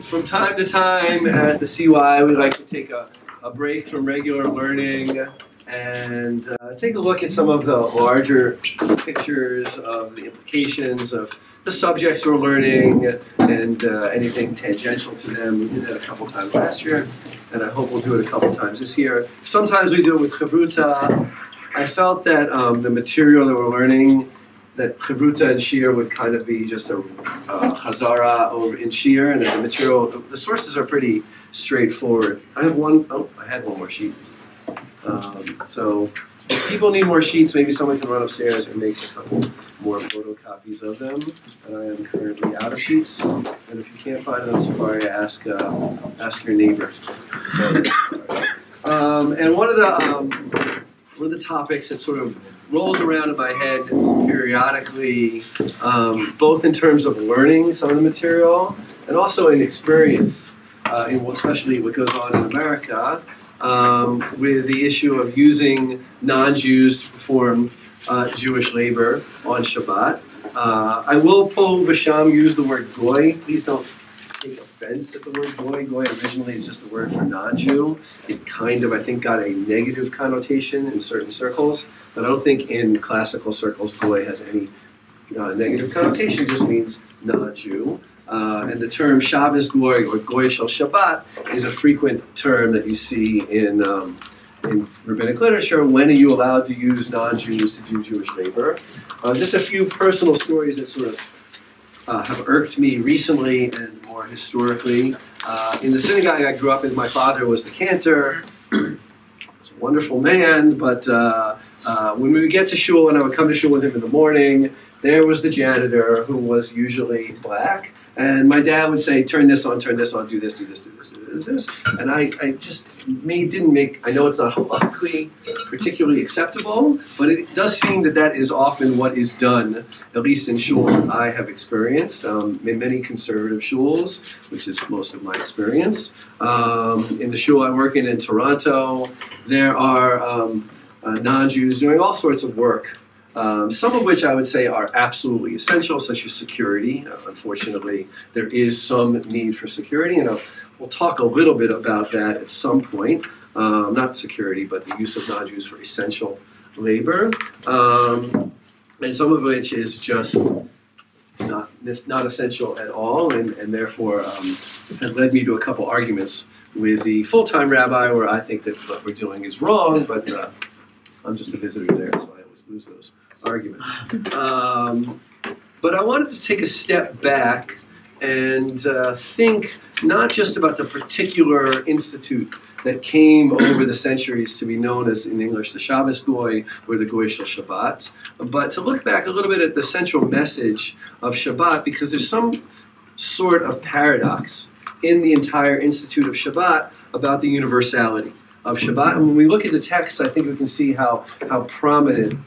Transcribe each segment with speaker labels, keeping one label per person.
Speaker 1: from time to time at the CY, we like to take a, a break from regular learning and uh, take a look at some of the larger pictures of the implications of the subjects we're learning and uh, anything tangential to them. We did that a couple times last year, and I hope we'll do it a couple times this year. Sometimes we do it with Chavruta. I felt that um, the material that we're learning, that Chavruta and Shiur would kind of be just a uh, Hazara over in Shiur, and the material, the sources are pretty straightforward. I have one, oh, I had one more sheet. Um, so if people need more sheets, maybe someone can run upstairs and make a couple more photocopies of them. I am currently out of sheets. And if you can't find it on Sefaria, ask uh, ask your neighbor. Um, and one of the um, one of the topics that sort of rolls around in my head periodically, um, both in terms of learning some of the material and also in experience, uh, in especially what goes on in America, um, with the issue of using non-Jews to perform uh, Jewish labor on Shabbat. Uh, I will pull Vasham use the word goy. Please don't offense at the word goy. Goy originally is just the word for non-Jew. It kind of, I think, got a negative connotation in certain circles, but I don't think in classical circles goy has any uh, negative connotation. It just means non-Jew. Uh, and the term Shabbos Goy or Goy Shel Shabbat is a frequent term that you see in, um, in rabbinic literature. When are you allowed to use non-Jews to do Jewish labor? Uh, just a few personal stories that sort of uh, have irked me recently and more historically. Uh, in the synagogue I grew up in, my father was the cantor. He's a wonderful man, but uh, uh, when we would get to shul and I would come to shul with him in the morning, there was the janitor who was usually black and my dad would say, turn this on, turn this on, do this, do this, do this, do this, And I, I just made, didn't make, I know it's not halakhically particularly acceptable, but it does seem that that is often what is done, at least in shuls that I have experienced, um, in many conservative shuls, which is most of my experience. Um, in the shul I work in in Toronto, there are um, uh, non-Jews doing all sorts of work um, some of which I would say are absolutely essential, such as security. Uh, unfortunately, there is some need for security, and I'll, we'll talk a little bit about that at some point. Um, not security, but the use of non-Jews for essential labor, um, and some of which is just not not essential at all, and, and therefore um, has led me to a couple arguments with the full-time rabbi, where I think that what we're doing is wrong, but uh, I'm just a visitor there, so I always lose those arguments. Um, but I wanted to take a step back and uh, think not just about the particular institute that came over the centuries to be known as in English the Shabbos Goy or the Goy Shabbat, but to look back a little bit at the central message of Shabbat because there's some sort of paradox in the entire institute of Shabbat about the universality of Shabbat. And when we look at the text, I think we can see how, how prominent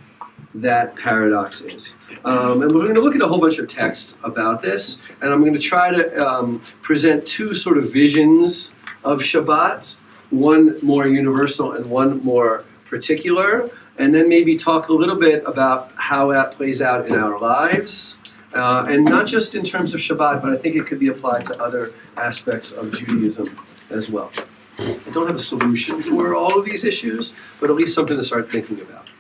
Speaker 1: that paradox is. Um, and we're going to look at a whole bunch of texts about this, and I'm going to try to um, present two sort of visions of Shabbat, one more universal and one more particular, and then maybe talk a little bit about how that plays out in our lives. Uh, and not just in terms of Shabbat, but I think it could be applied to other aspects of Judaism as well. I don't have a solution for all of these issues, but at least something to start thinking about.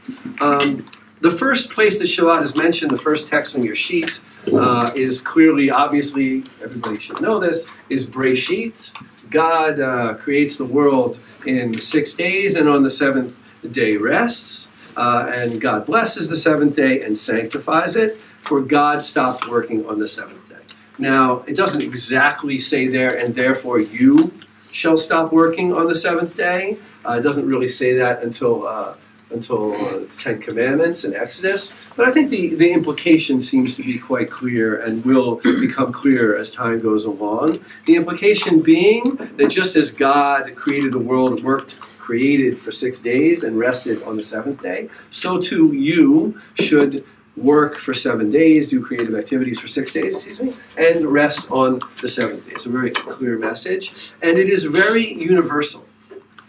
Speaker 1: Um, the first place that Shabbat is mentioned, the first text on your sheet, uh, is clearly, obviously, everybody should know this, is Breshit. God uh, creates the world in six days, and on the seventh day rests. Uh, and God blesses the seventh day and sanctifies it, for God stopped working on the seventh day. Now, it doesn't exactly say there, and therefore you shall stop working on the seventh day. Uh, it doesn't really say that until uh, until uh, the Ten Commandments and Exodus. But I think the, the implication seems to be quite clear and will become clear as time goes along. The implication being that just as God created the world, worked, created for six days, and rested on the seventh day, so too you should work for seven days, do creative activities for six days, excuse me, and rest on the seventh day. It's a very clear message, and it is very universal.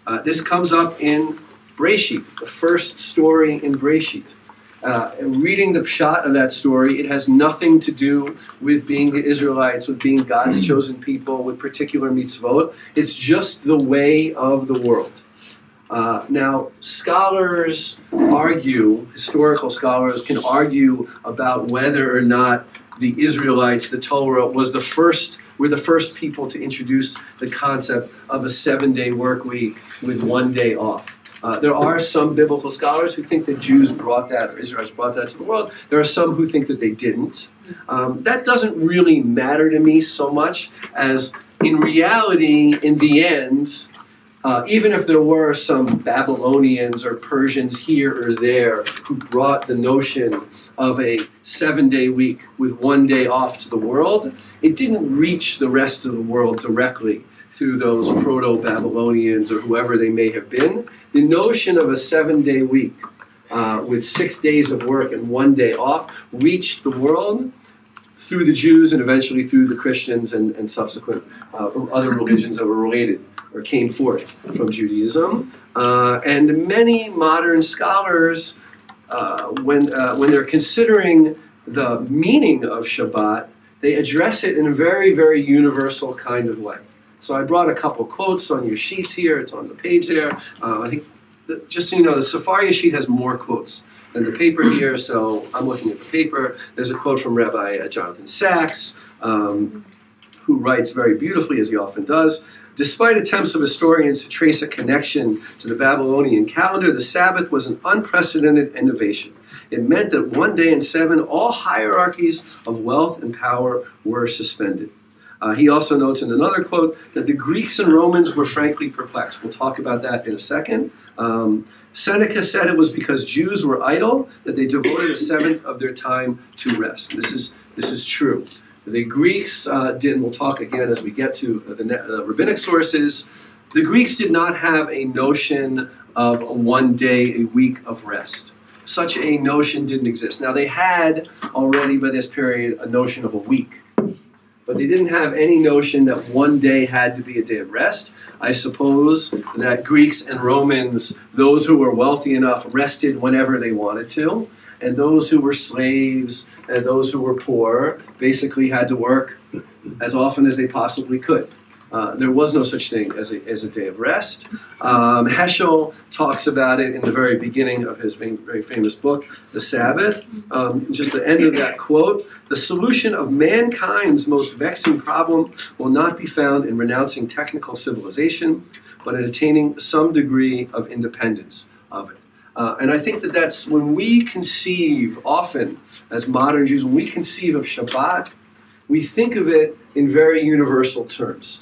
Speaker 1: Uh, this comes up in Breshit, the first story in Breshit. uh, reading the shot of that story, it has nothing to do with being the Israelites, with being God's chosen people, with particular mitzvot. It's just the way of the world. Uh, now, scholars argue, historical scholars can argue about whether or not the Israelites, the Torah, was the first, were the first people to introduce the concept of a seven day work week with one day off. Uh, there are some biblical scholars who think that Jews brought that, or Israelites brought that to the world. There are some who think that they didn't. Um, that doesn't really matter to me so much as, in reality, in the end, uh, even if there were some Babylonians or Persians here or there who brought the notion of a seven day week with one day off to the world, it didn't reach the rest of the world directly through those proto Babylonians or whoever they may have been. The notion of a seven day week uh, with six days of work and one day off reached the world through the Jews and eventually through the Christians and, and subsequent uh, other religions that were related or came forth from Judaism. Uh, and many modern scholars, uh, when, uh, when they're considering the meaning of Shabbat, they address it in a very, very universal kind of way. So I brought a couple quotes on your sheets here. It's on the page there. Uh, I think, just so you know, the Sefaria sheet has more quotes than the paper here. So I'm looking at the paper. There's a quote from Rabbi uh, Jonathan Sacks, um, who writes very beautifully, as he often does. Despite attempts of historians to trace a connection to the Babylonian calendar, the Sabbath was an unprecedented innovation. It meant that one day in seven, all hierarchies of wealth and power were suspended. Uh, he also notes in another quote that the Greeks and Romans were frankly perplexed. We'll talk about that in a second. Um, Seneca said it was because Jews were idle that they devoted a seventh of their time to rest. This is, this is true. The Greeks uh, did, we'll talk again as we get to the uh, rabbinic sources, the Greeks did not have a notion of one day a week of rest. Such a notion didn't exist. Now, they had already by this period a notion of a week, but they didn't have any notion that one day had to be a day of rest. I suppose that Greeks and Romans, those who were wealthy enough, rested whenever they wanted to and those who were slaves and those who were poor basically had to work as often as they possibly could. Uh, there was no such thing as a, as a day of rest. Um, Heschel talks about it in the very beginning of his very famous book, The Sabbath. Um, just the end of that quote The solution of mankind's most vexing problem will not be found in renouncing technical civilization, but in attaining some degree of independence of it. Uh, and I think that that's when we conceive, often as modern Jews, when we conceive of Shabbat, we think of it in very universal terms.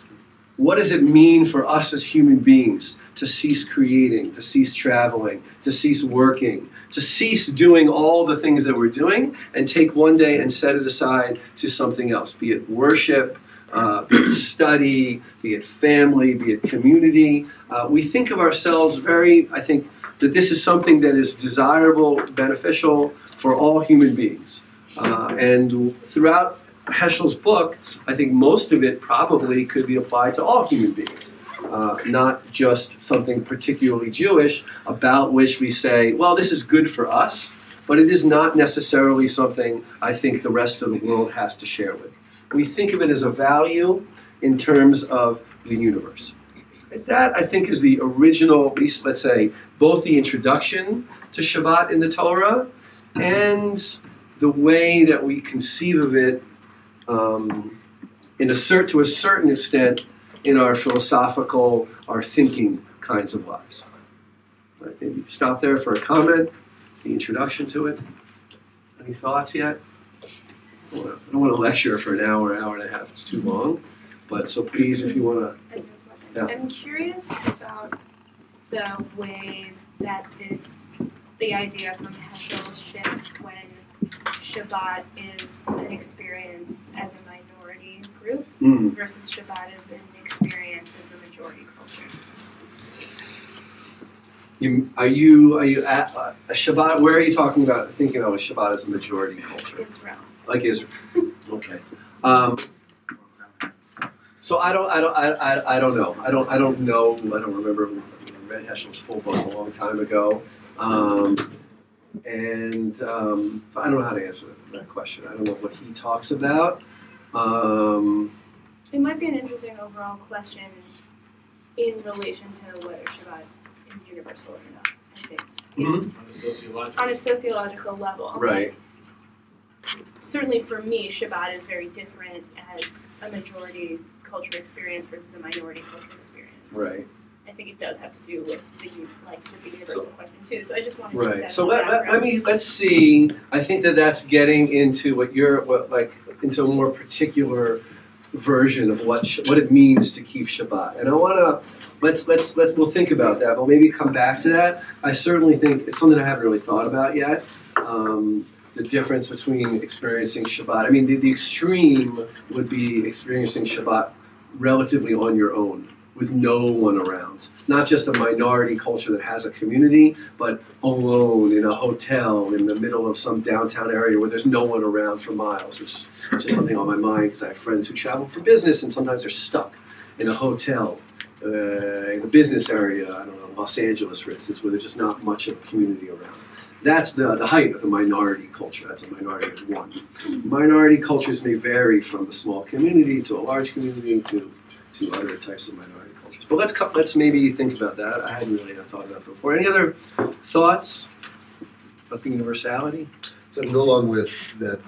Speaker 1: What does it mean for us as human beings to cease creating, to cease traveling, to cease working, to cease doing all the things that we're doing and take one day and set it aside to something else, be it worship, uh, be it study, be it family, be it community. Uh, we think of ourselves very, I think, that this is something that is desirable, beneficial for all human beings. Uh, and throughout Heschel's book, I think most of it probably could be applied to all human beings. Uh, not just something particularly Jewish about which we say, well, this is good for us, but it is not necessarily something I think the rest of the world has to share with. We think of it as a value in terms of the universe. That, I think, is the original, at least let's say, both the introduction to Shabbat in the Torah and the way that we conceive of it um, in a cert, to a certain extent in our philosophical, our thinking kinds of lives. Right, maybe stop there for a comment, the introduction to it. Any thoughts yet? I don't want to lecture for an hour, an hour and a half. It's too long. But so please, if you want to
Speaker 2: yeah. I'm curious about the way that this, the idea from Heschel shifts when Shabbat is an experience as a minority group mm. versus Shabbat is an experience of the majority culture.
Speaker 1: You, are you are you at uh, Shabbat? Where are you talking about? Thinking of Shabbat as a majority culture?
Speaker 2: Israel.
Speaker 1: Like Israel. Okay. Um, so I don't, I don't, I, I, I, don't know. I don't, I don't know. I don't remember. I read Heschel's full book a long time ago. Um, and um, I don't know how to answer that question. I don't know what he talks about. Um,
Speaker 2: It might be an interesting overall question in relation to whether Shabbat is universal or not. I think
Speaker 1: mhm,
Speaker 3: on a sociological.
Speaker 2: on a sociological level.
Speaker 1: Right.
Speaker 2: Certainly for me, Shabbat is very different as a majority culture experience versus a minority culture experience.
Speaker 1: Right.
Speaker 2: I think it does have to do with the u- like with the universal question too. So I just wanted to
Speaker 1: Right.
Speaker 2: that
Speaker 1: So let, let, let, me let's see. I think that that's getting into what you're what like into a more particular version of what sh- what it means to keep Shabbat. And I want to let's let's let's we'll think about that. But maybe come back to that. I certainly think it's something I haven't really thought about yet. Um, the difference between experiencing Shabbat. I mean, the, the extreme would be experiencing Shabbat relatively on your own with no one around. Not just a minority culture that has a community, but alone in a hotel in the middle of some downtown area where there's no one around for miles, which is just something on my mind because I have friends who travel for business and sometimes they're stuck in a hotel uh, in a business area, I don't know, Los Angeles, for instance, where there's just not much of a community around. That's the, the height of the minority culture. That's a minority of one. Minority cultures may vary from a small community to a large community to, to other types of minority cultures. But let's, let's maybe think about that. I hadn't really thought about that before. Any other thoughts about the universality?
Speaker 4: So to go along with that,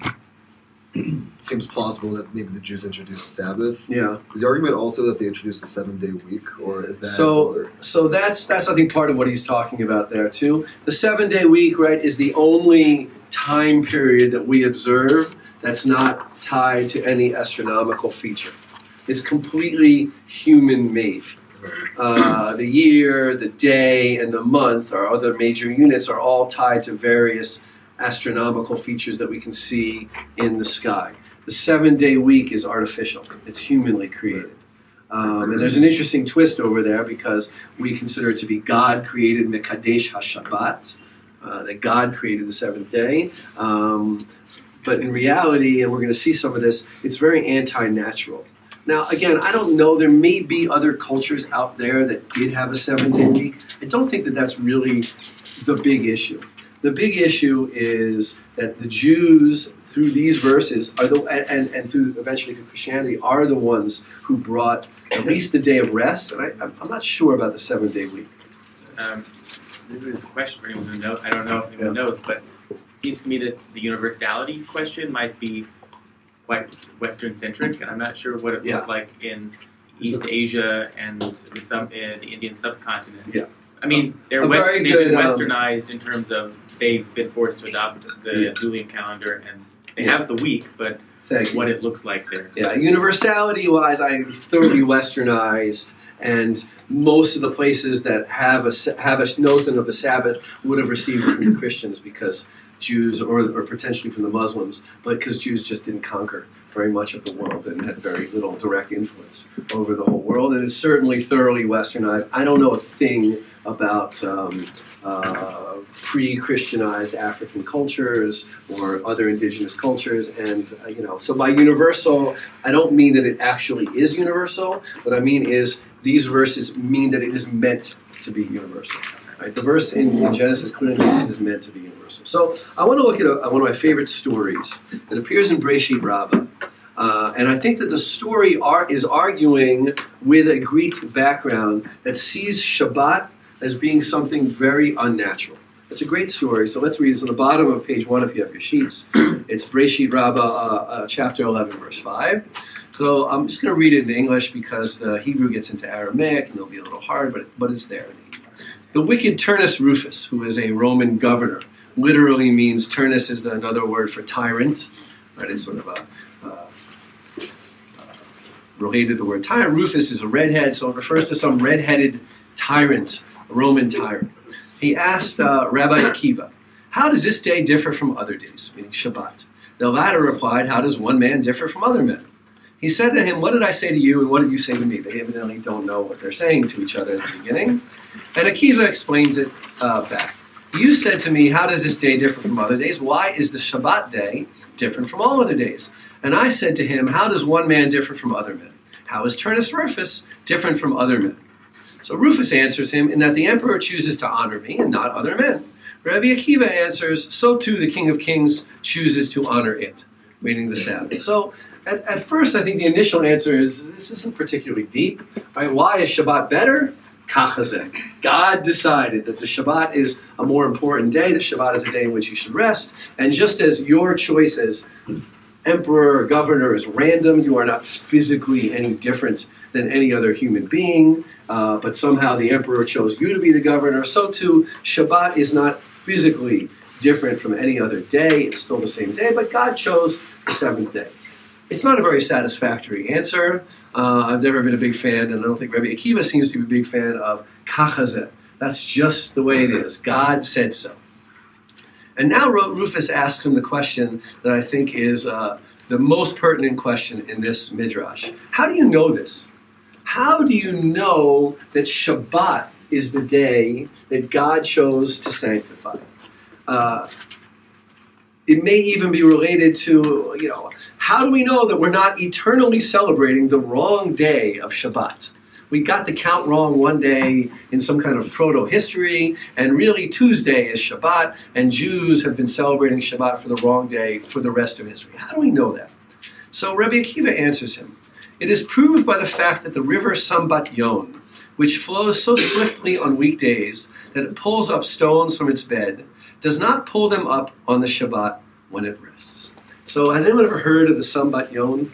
Speaker 4: it seems plausible that maybe the Jews introduced Sabbath.
Speaker 1: Yeah.
Speaker 4: Is the argument also that they introduced a seven day week, or is that
Speaker 1: So- So that's that's I think part of what he's talking about there too. The seven day week, right, is the only time period that we observe that's not tied to any astronomical feature. It's completely human made. Uh, the year, the day, and the month, our other major units, are all tied to various astronomical features that we can see in the sky. The seven day week is artificial, it's humanly created. Um, and there's an interesting twist over there because we consider it to be God created Mekadesh HaShabbat, uh, that God created the seventh day. Um, but in reality, and we're going to see some of this, it's very anti natural. Now, again, I don't know. There may be other cultures out there that did have a seven day week. I don't think that that's really the big issue. The big issue is that the Jews, through these verses, are the and, and, through eventually through Christianity, are the ones who brought at least the day of rest. And I, I'm I'm not sure about the seven day week.
Speaker 3: Um, this is a question for anyone who knows. I don't know if anyone knows, but it seems to me that the universality question might be quite Western centric, and I'm not sure what it
Speaker 1: Yeah.
Speaker 3: was like in East Asia and the, sub, uh, the Indian subcontinent.
Speaker 1: Yeah.
Speaker 3: I mean, they're West, they've been
Speaker 1: um,
Speaker 3: westernized in terms of they've been forced to adopt the
Speaker 1: Yeah.
Speaker 3: Julian calendar, and they
Speaker 1: Yeah.
Speaker 3: have the week, but
Speaker 1: Thank you.
Speaker 3: what it looks like there.
Speaker 1: Yeah, universality wise, I'm thoroughly westernized, and most of the places that have a have a notion of a Sabbath would have received it from the Christians because Jews, or, or potentially from the Muslims, but because Jews just didn't conquer very much of the world and had very little direct influence over the whole world, and it's certainly thoroughly westernized. I don't know a thing about. Um, uh, pre-Christianized African cultures or other indigenous cultures, and uh, you know, so by universal, I don't mean that it actually is universal. What I mean is these verses mean that it is meant to be universal. Right? The verse in, in Genesis clearly is meant to be universal. So I want to look at a, one of my favorite stories that appears in Breshit Rabbah. Uh, and I think that the story are, is arguing with a Greek background that sees Shabbat as being something very unnatural. It's a great story. So let's read. It's on the bottom of page one if you have your sheets. It's Breshit Rabbah, uh, uh, chapter 11, verse 5. So I'm just going to read it in English because the Hebrew gets into Aramaic and it'll be a little hard, but, but it's there. The wicked Turnus Rufus, who is a Roman governor, literally means Turnus is another word for tyrant. Right? It's sort of a uh, related to the word tyrant. Rufus is a redhead, so it refers to some redheaded tyrant, a Roman tyrant. He asked uh, Rabbi Akiva, How does this day differ from other days, meaning Shabbat? The latter replied, How does one man differ from other men? He said to him, What did I say to you, and what did you say to me? They evidently don't know what they're saying to each other in the beginning. And Akiva explains it uh, back. You said to me, How does this day differ from other days? Why is the Shabbat day different from all other days? And I said to him, How does one man differ from other men? How is Turnus Rufus different from other men? So Rufus answers him in that the emperor chooses to honor me and not other men. Rabbi Akiva answers, so too the King of Kings chooses to honor it, meaning the Sabbath. So at, at first, I think the initial answer is this isn't particularly deep. Right? Why is Shabbat better? Kachazeh. God decided that the Shabbat is a more important day. The Shabbat is a day in which you should rest. And just as your choice as emperor or governor is random, you are not physically any different than any other human being. Uh, but somehow the emperor chose you to be the governor. So too, Shabbat is not physically different from any other day. It's still the same day, but God chose the seventh day. It's not a very satisfactory answer. Uh, I've never been a big fan, and I don't think Rabbi Akiva seems to be a big fan of kachazeh. That's just the way it is. God said so. And now Rufus asks him the question that I think is uh, the most pertinent question in this midrash. How do you know this? How do you know that Shabbat is the day that God chose to sanctify? Uh, it may even be related to, you know, how do we know that we're not eternally celebrating the wrong day of Shabbat? We got the count wrong one day in some kind of proto history, and really Tuesday is Shabbat, and Jews have been celebrating Shabbat for the wrong day for the rest of history. How do we know that? So Rabbi Akiva answers him. It is proved by the fact that the river Sambatyon, which flows so swiftly on weekdays that it pulls up stones from its bed, does not pull them up on the Shabbat when it rests. So, has anyone ever heard of the Sambatyon?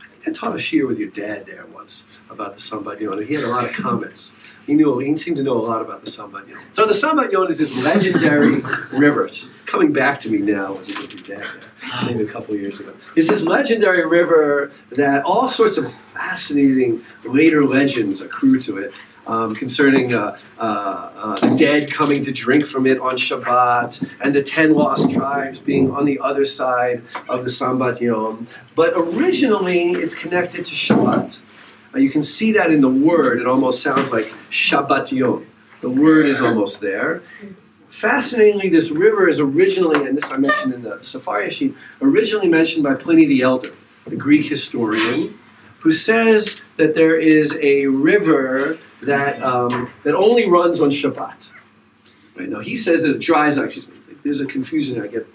Speaker 1: I think I taught a shiur with your dad there once about the Sambatyon. He had a lot of comments. He knew. He seemed to know a lot about the Sambatyon. So, the Sambatyon is this legendary river. It's just coming back to me now with your dad there, uh, maybe a couple years ago. It's this legendary river that all sorts of fascinating later legends accrue to it um, concerning uh, uh, uh, the dead coming to drink from it on Shabbat, and the ten lost tribes being on the other side of the Sambatyon. But originally, it's connected to Shabbat. Uh, you can see that in the word. It almost sounds like Shabbat Yom. The word is almost there. Fascinatingly, this river is originally, and this I mentioned in the Sefaria sheet, originally mentioned by Pliny the Elder, the Greek historian, who says that there is a river that um, that only runs on Shabbat. Right now, he says that it dries up. Excuse me. There's a confusion. I get.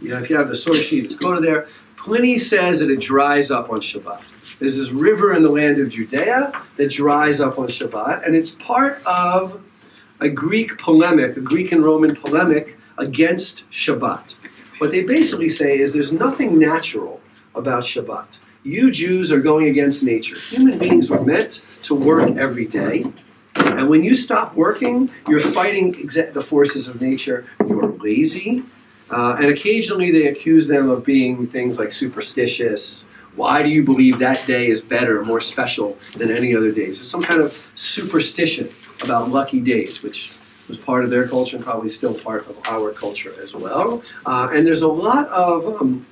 Speaker 1: You know, if you have the source sheet, let's go to there. Pliny says that it dries up on Shabbat. There's this river in the land of Judea that dries up on Shabbat, and it's part of a Greek polemic, a Greek and Roman polemic against Shabbat. What they basically say is there's nothing natural about Shabbat. You Jews are going against nature. Human beings were meant to work every day. And when you stop working, you're fighting the forces of nature. You're lazy. Uh, and occasionally they accuse them of being things like superstitious. Why do you believe that day is better, more special than any other days? There's some kind of superstition about lucky days, which was part of their culture and probably still part of our culture as well. Uh, and there's a lot of um,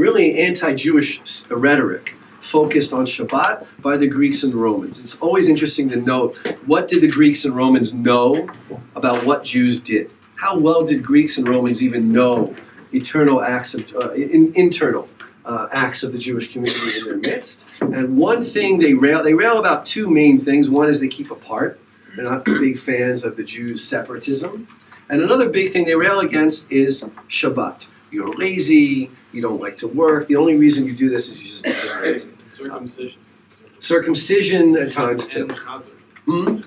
Speaker 1: really anti-Jewish rhetoric focused on Shabbat by the Greeks and Romans. It's always interesting to note what did the Greeks and Romans know about what Jews did? How well did Greeks and Romans even know eternal acts of uh, in, internal uh, acts of the Jewish community in their midst? And one thing they rail they rail about two main things. One is they keep apart. They're not big fans of the Jews' separatism. And another big thing they rail against is Shabbat. You're lazy, you don't like to work. The only reason you do this is you just.
Speaker 5: Circumcision.
Speaker 1: Circumcision at times too. Hmm?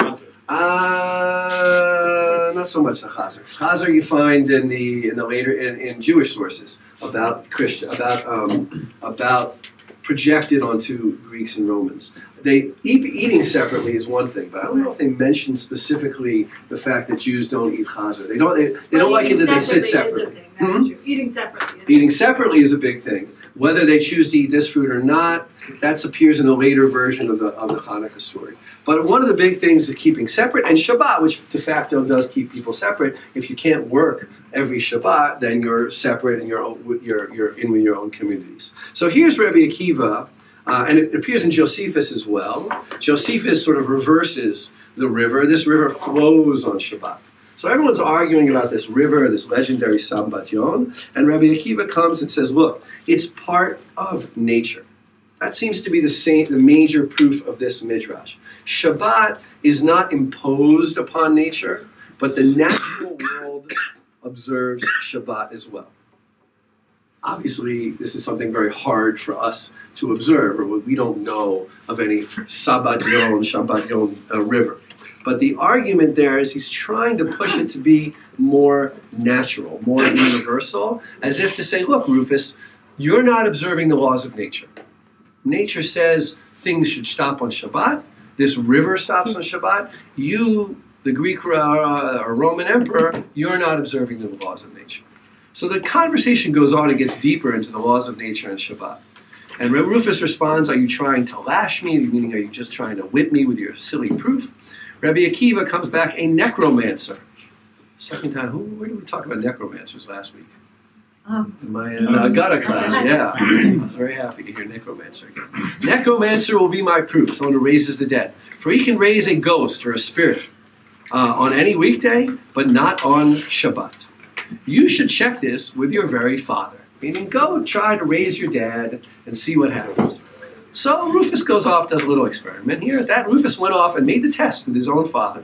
Speaker 1: Uh, not so much the Chazer. Chazer you find in the in the later in, in Jewish sources about Christian about um, about projected onto Greeks and Romans. They eat, eating separately is one thing, but I don't know if they mention specifically the fact that Jews don't eat chazer. They don't. They, they don't like it that they sit separately. Hmm?
Speaker 2: Eating separately. is-
Speaker 1: Eating separately is a big thing. Whether they choose to eat this food or not, that appears in a later version of the, of the Hanukkah story. But one of the big things is keeping separate, and Shabbat, which de facto does keep people separate. If you can't work every Shabbat, then you're separate and you're, you're, you're in with your own communities. So here's Rabbi Akiva, uh, and it appears in Josephus as well. Josephus sort of reverses the river. This river flows on Shabbat. So everyone's arguing about this river, this legendary Sambatyon, and Rabbi Akiva comes and says, look, it's part of nature. That seems to be the, same, the major proof of this midrash. Shabbat is not imposed upon nature, but the natural world observes Shabbat as well. Obviously, this is something very hard for us to observe, or we don't know of any Shabbat Yon uh, river. But the argument there is he's trying to push it to be more natural, more universal, as if to say, look, Rufus, you're not observing the laws of nature. Nature says things should stop on Shabbat. This river stops on Shabbat. You, the Greek uh, or Roman emperor, you're not observing the laws of nature. So the conversation goes on and gets deeper into the laws of nature and Shabbat. And Rufus responds, Are you trying to lash me? Meaning, are you just trying to whip me with your silly proof? Rabbi Akiva comes back a necromancer. Second time, who, where did we talk about necromancers last week?
Speaker 5: Um,
Speaker 1: In my uh, Agata class, yeah. I was very happy to hear necromancer again. Necromancer will be my proof, someone who raises the dead. For he can raise a ghost or a spirit uh, on any weekday, but not on Shabbat. You should check this with your very father. Meaning, go try to raise your dad and see what happens. So Rufus goes off, does a little experiment here. That Rufus went off and made the test with his own father.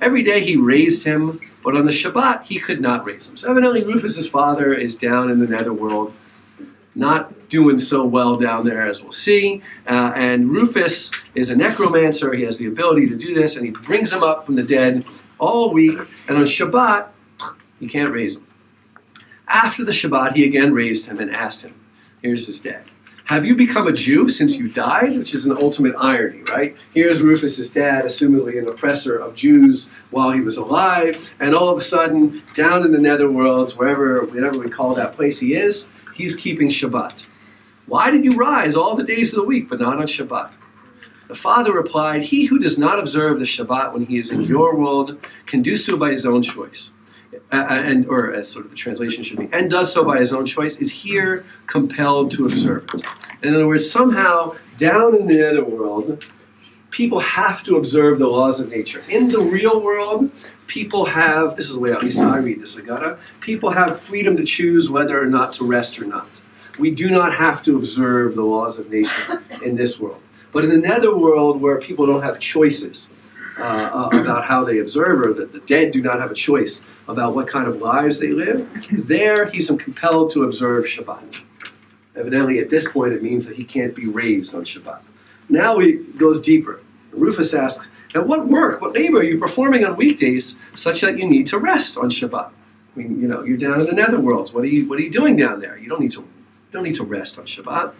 Speaker 1: Every day he raised him, but on the Shabbat he could not raise him. So evidently Rufus's father is down in the netherworld, not doing so well down there as we'll see. Uh, and Rufus is a necromancer. He has the ability to do this, and he brings him up from the dead all week. And on Shabbat, he can't raise him. After the Shabbat, he again raised him and asked him, Here's his dad. Have you become a Jew since you died? Which is an ultimate irony, right? Here's Rufus's dad, assumedly an oppressor of Jews while he was alive, and all of a sudden, down in the netherworlds, wherever, whatever we call that place he is, he's keeping Shabbat. Why did you rise all the days of the week, but not on Shabbat? The father replied, He who does not observe the Shabbat when he is in your world can do so by his own choice Uh, uh, and or as sort of the translation should be, and does so by his own choice, is here compelled to observe it. In other words, somehow down in the netherworld, people have to observe the laws of nature. In the real world, people have this is the way at least I read this Agata, people have freedom to choose whether or not to rest or not. We do not have to observe the laws of nature in this world. But in the netherworld, where people don't have choices, uh, about how they observe, or that the dead do not have a choice about what kind of lives they live, there he's compelled to observe Shabbat. Evidently, at this point, it means that he can't be raised on Shabbat. Now he goes deeper. Rufus asks, "And what work, what labor are you performing on weekdays such that you need to rest on Shabbat? I mean, you know, you're down in the netherworlds. What are you, what are you doing down there? You don't need to, you don't need to rest on Shabbat."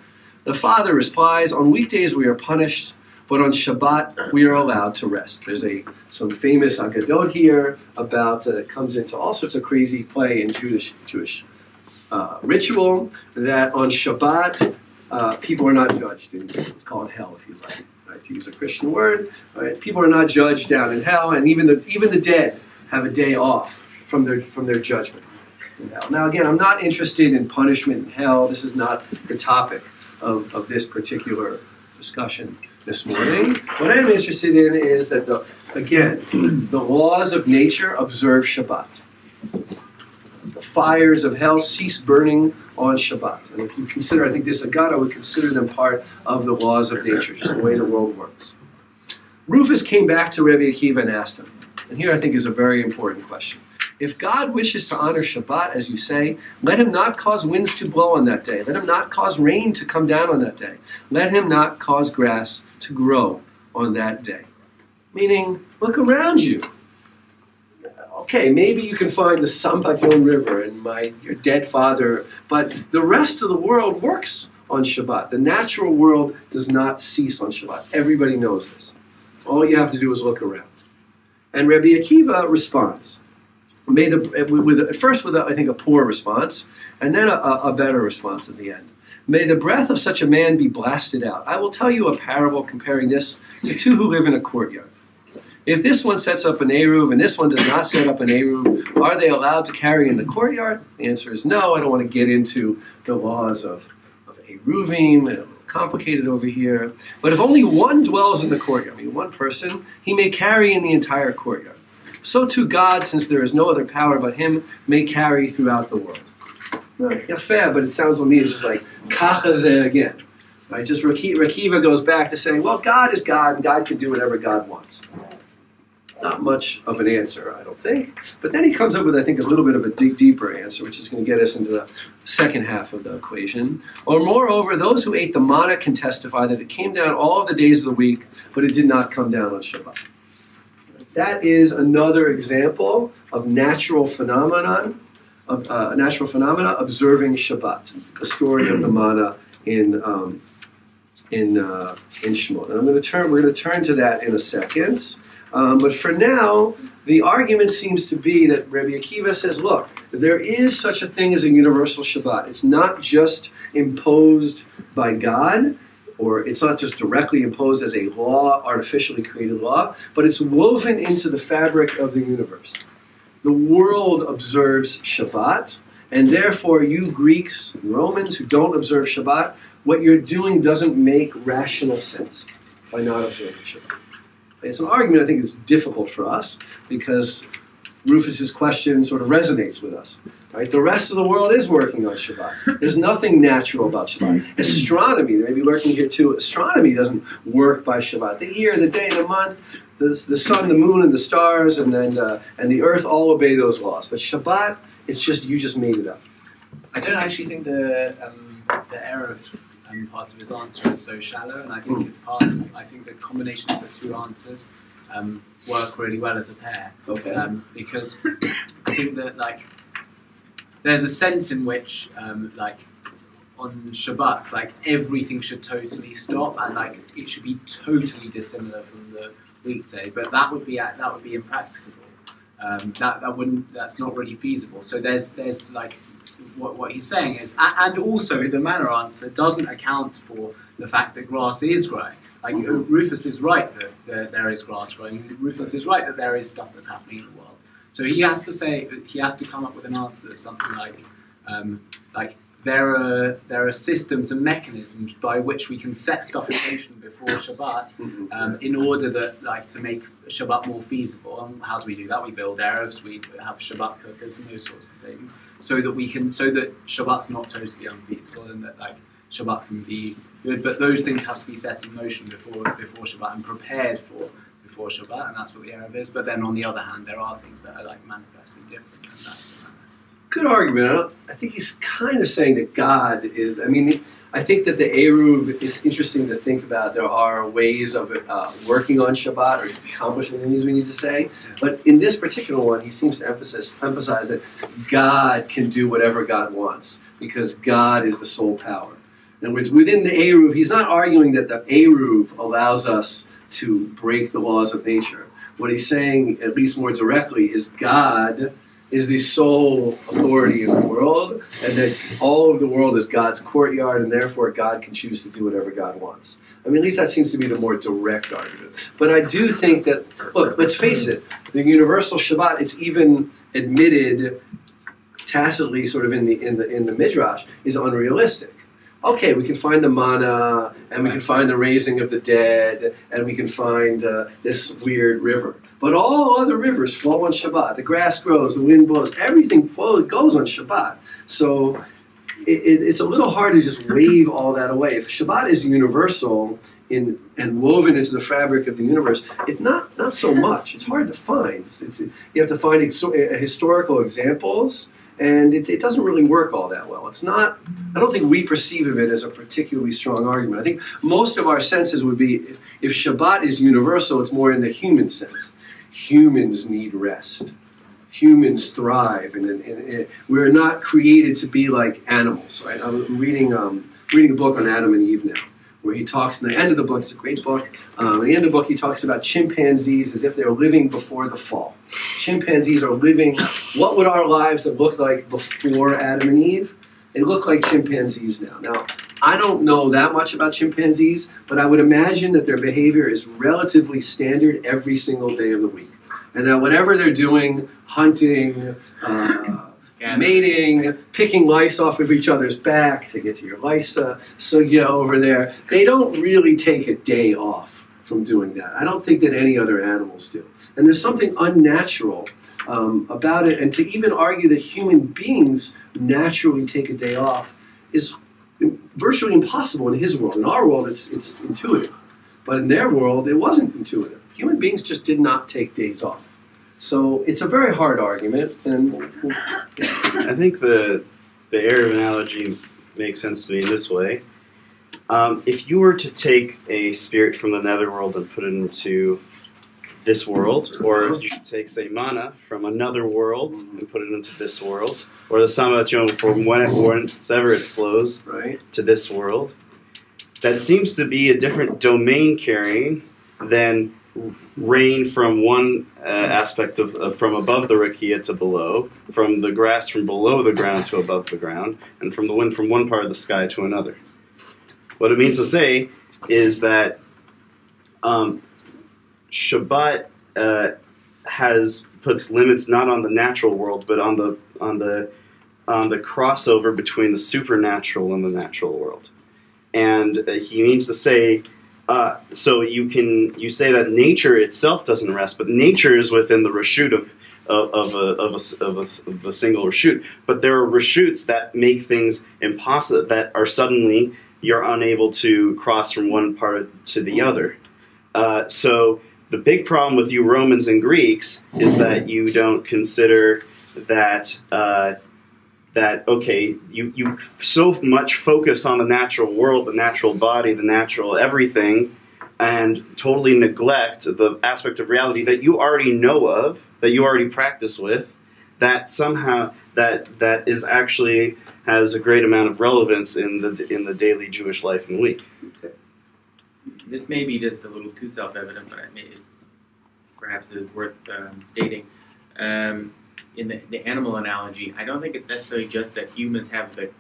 Speaker 1: The father replies, "On weekdays we are punished." But on Shabbat, we are allowed to rest. There's a some famous Agadot here about uh, comes into all sorts of crazy play in Jewish Jewish uh, ritual that on Shabbat uh, people are not judged. In, let's call it hell, if you like, right, to use a Christian word. Right? People are not judged down in hell, and even the even the dead have a day off from their from their judgment. Now, again, I'm not interested in punishment in hell. This is not the topic of, of this particular discussion this morning. What I'm interested in is that, the, again, the laws of nature observe Shabbat. The fires of hell cease burning on Shabbat. And if you consider, I think this Agata would consider them part of the laws of nature, just the way the world works. Rufus came back to Rabbi Akiva and asked him, and here I think is a very important question. If God wishes to honor Shabbat, as you say, let him not cause winds to blow on that day. Let him not cause rain to come down on that day. Let him not cause grass to grow on that day. Meaning, look around you. Okay, maybe you can find the Sambatyon River and my your dead father, but the rest of the world works on Shabbat. The natural world does not cease on Shabbat. Everybody knows this. All you have to do is look around. And Rabbi Akiva responds made the, eh, with, first with a, I think a poor response, and then a, a better response at the end. May the breath of such a man be blasted out. I will tell you a parable comparing this to two who live in a courtyard. If this one sets up an Eruv and this one does not set up an Eruv, are they allowed to carry in the courtyard? The answer is no. I don't want to get into the laws of, of Eruvim, complicated over here. But if only one dwells in the courtyard, I mean one person, he may carry in the entire courtyard so too God, since there is no other power but Him, may carry throughout the world. Yeah, fair, but it sounds to me it's just like kachazeh again. Right? Just Rakiva goes back to saying, well, God is God, and God can do whatever God wants. not much of an answer, I don't think. But then he comes up with, I think, a little bit of a dig deeper answer, which is going to get us into the second half of the equation. Or moreover, those who ate the manna can testify that it came down all the days of the week, but it did not come down on Shabbat. That is another example of natural phenomenon, of uh, natural phenomena observing Shabbat, the story of the manna in um, in uh, in Shemot. And I'm going to turn. We're going to turn to that in a second. Um, but for now, the argument seems to be that Rabbi Akiva says, look, there is such a thing as a universal Shabbat. It's not just imposed by God, or it's not just directly imposed as a law, artificially created law, but it's woven into the fabric of the universe. The world observes Shabbat, and therefore, you Greeks Romans who don't observe Shabbat, what you're doing doesn't make rational sense by not observing Shabbat. It's an argument I think is difficult for us because Rufus's question sort of resonates with us. Right? The rest of the world is working on Shabbat. There's nothing natural about Shabbat. Astronomy, they may be working here too. Astronomy doesn't work by Shabbat. The year, the day, the month, the, the sun, the moon, and the stars, and then uh, and the earth all obey those laws. But Shabbat, it's just you just made it up.
Speaker 5: I don't actually think the um, the error of um, part of his answer is so shallow, and I think it's part of. I think the combination of the two answers um, work really well as a pair.
Speaker 1: Okay.
Speaker 5: um, because I think that like there's a sense in which um, like on Shabbat, like everything should totally stop and like it should be totally dissimilar from the weekday. But that would be that would be impracticable. Um, that that wouldn't that's not really feasible. So there's there's like what, what he's saying is, and also the manna answer doesn't account for the fact that grass is growing. Like uh, Rufus is right that there, there is grass growing. Rufus is right that there is stuff that's happening in the world. So he has to say he has to come up with an answer that's something like um, like there are there are systems and mechanisms by which we can set stuff in motion before Shabbat um, in order that like to make Shabbat more feasible. And how do we do that? We build eruvs, we have Shabbat cookers and those sorts of things, so that we can so that Shabbat's not totally unfeasible and that like Shabbat can be good. But those things have to be set in motion before before Shabbat and prepared for before Shabbat, and that's what the eruv is. But then on the other hand, there are things that are like manifestly different, and that's
Speaker 1: Good argument. I, I think he's kind of saying that God is. I mean, I think that the Eruv. It's interesting to think about. There are ways of uh, working on Shabbat or accomplishing the things we need to say. But in this particular one, he seems to emphasize emphasize that God can do whatever God wants because God is the sole power. In other words, within the Eruv, he's not arguing that the Eruv allows us to break the laws of nature. What he's saying, at least more directly, is God is the sole authority in the world, and that all of the world is God's courtyard, and therefore God can choose to do whatever God wants. I mean, at least that seems to be the more direct argument. But I do think that, look, let's face it, the universal Shabbat, it's even admitted tacitly, sort of in the in the in the midrash, is unrealistic. Okay, we can find the manna, and we can find the raising of the dead, and we can find uh, this weird river. But all other rivers flow on Shabbat. The grass grows, the wind blows, everything flows, goes on Shabbat. So it, it, it's a little hard to just wave all that away. If Shabbat is universal in, and woven into the fabric of the universe, it's not, not so much. It's hard to find. It's, it's, you have to find exo- uh, historical examples, and it, it doesn't really work all that well. It's not, I don't think we perceive of it as a particularly strong argument. I think most of our senses would be if, if Shabbat is universal, it's more in the human sense. Humans need rest. Humans thrive, and, and, and we're not created to be like animals, right? I'm reading um, reading a book on Adam and Eve now, where he talks in the end of the book. It's a great book. Um, at the end of the book, he talks about chimpanzees as if they were living before the fall. Chimpanzees are living. What would our lives have looked like before Adam and Eve? They look like chimpanzees now. Now, I don't know that much about chimpanzees, but I would imagine that their behavior is relatively standard every single day of the week. And that whatever they're doing, hunting, uh, Mating, picking lice off of each other's back to get to your lice uh, sugya over there, they don't really take a day off from doing that. I don't think that any other animals do. And there's something unnatural um, about it. And to even argue that human beings naturally take a day off is virtually impossible in his world. In our world, it's, it's intuitive. But in their world, it wasn't intuitive. human beings just did not take days off. So it's a very hard argument, and
Speaker 6: I think the the Eruv analogy makes sense to me in this way. Um, if you were to take a spirit from the netherworld and put it into this world, or you should take, say, manna from another world and put it into this world, or the Samachon from whenever it flows
Speaker 1: right,
Speaker 6: to this world, that seems to be a different domain carrying than rain from one uh, aspect of, of from above the rakia to below, from the grass from below the ground to above the ground, and from the wind from one part of the sky to another. What it means to say is that um, Shabbat uh, has puts limits not on the natural world, but on the on the on the crossover between the supernatural and the natural world. And uh, he means to say uh, so you can you say that nature itself doesn't rest, but nature is within the reshut of of, of, a, of, a, of, a, of a single reshut. But there are reshuts that make things impossible that are suddenly you're unable to cross from one part to the other. Uh, so the big problem with you Romans and Greeks is that you don't consider that. Uh, that okay, you, you so much focus on the natural world, the natural body, the natural everything, and totally neglect the aspect of reality that you already know of, that you already practice with, that somehow that that is actually has a great amount of relevance in the in the daily Jewish life and week.
Speaker 3: This may be just a little too self-evident, but I may, perhaps it is worth um, stating. Um, in the, the animal analogy, I don't think it's necessarily just that humans have the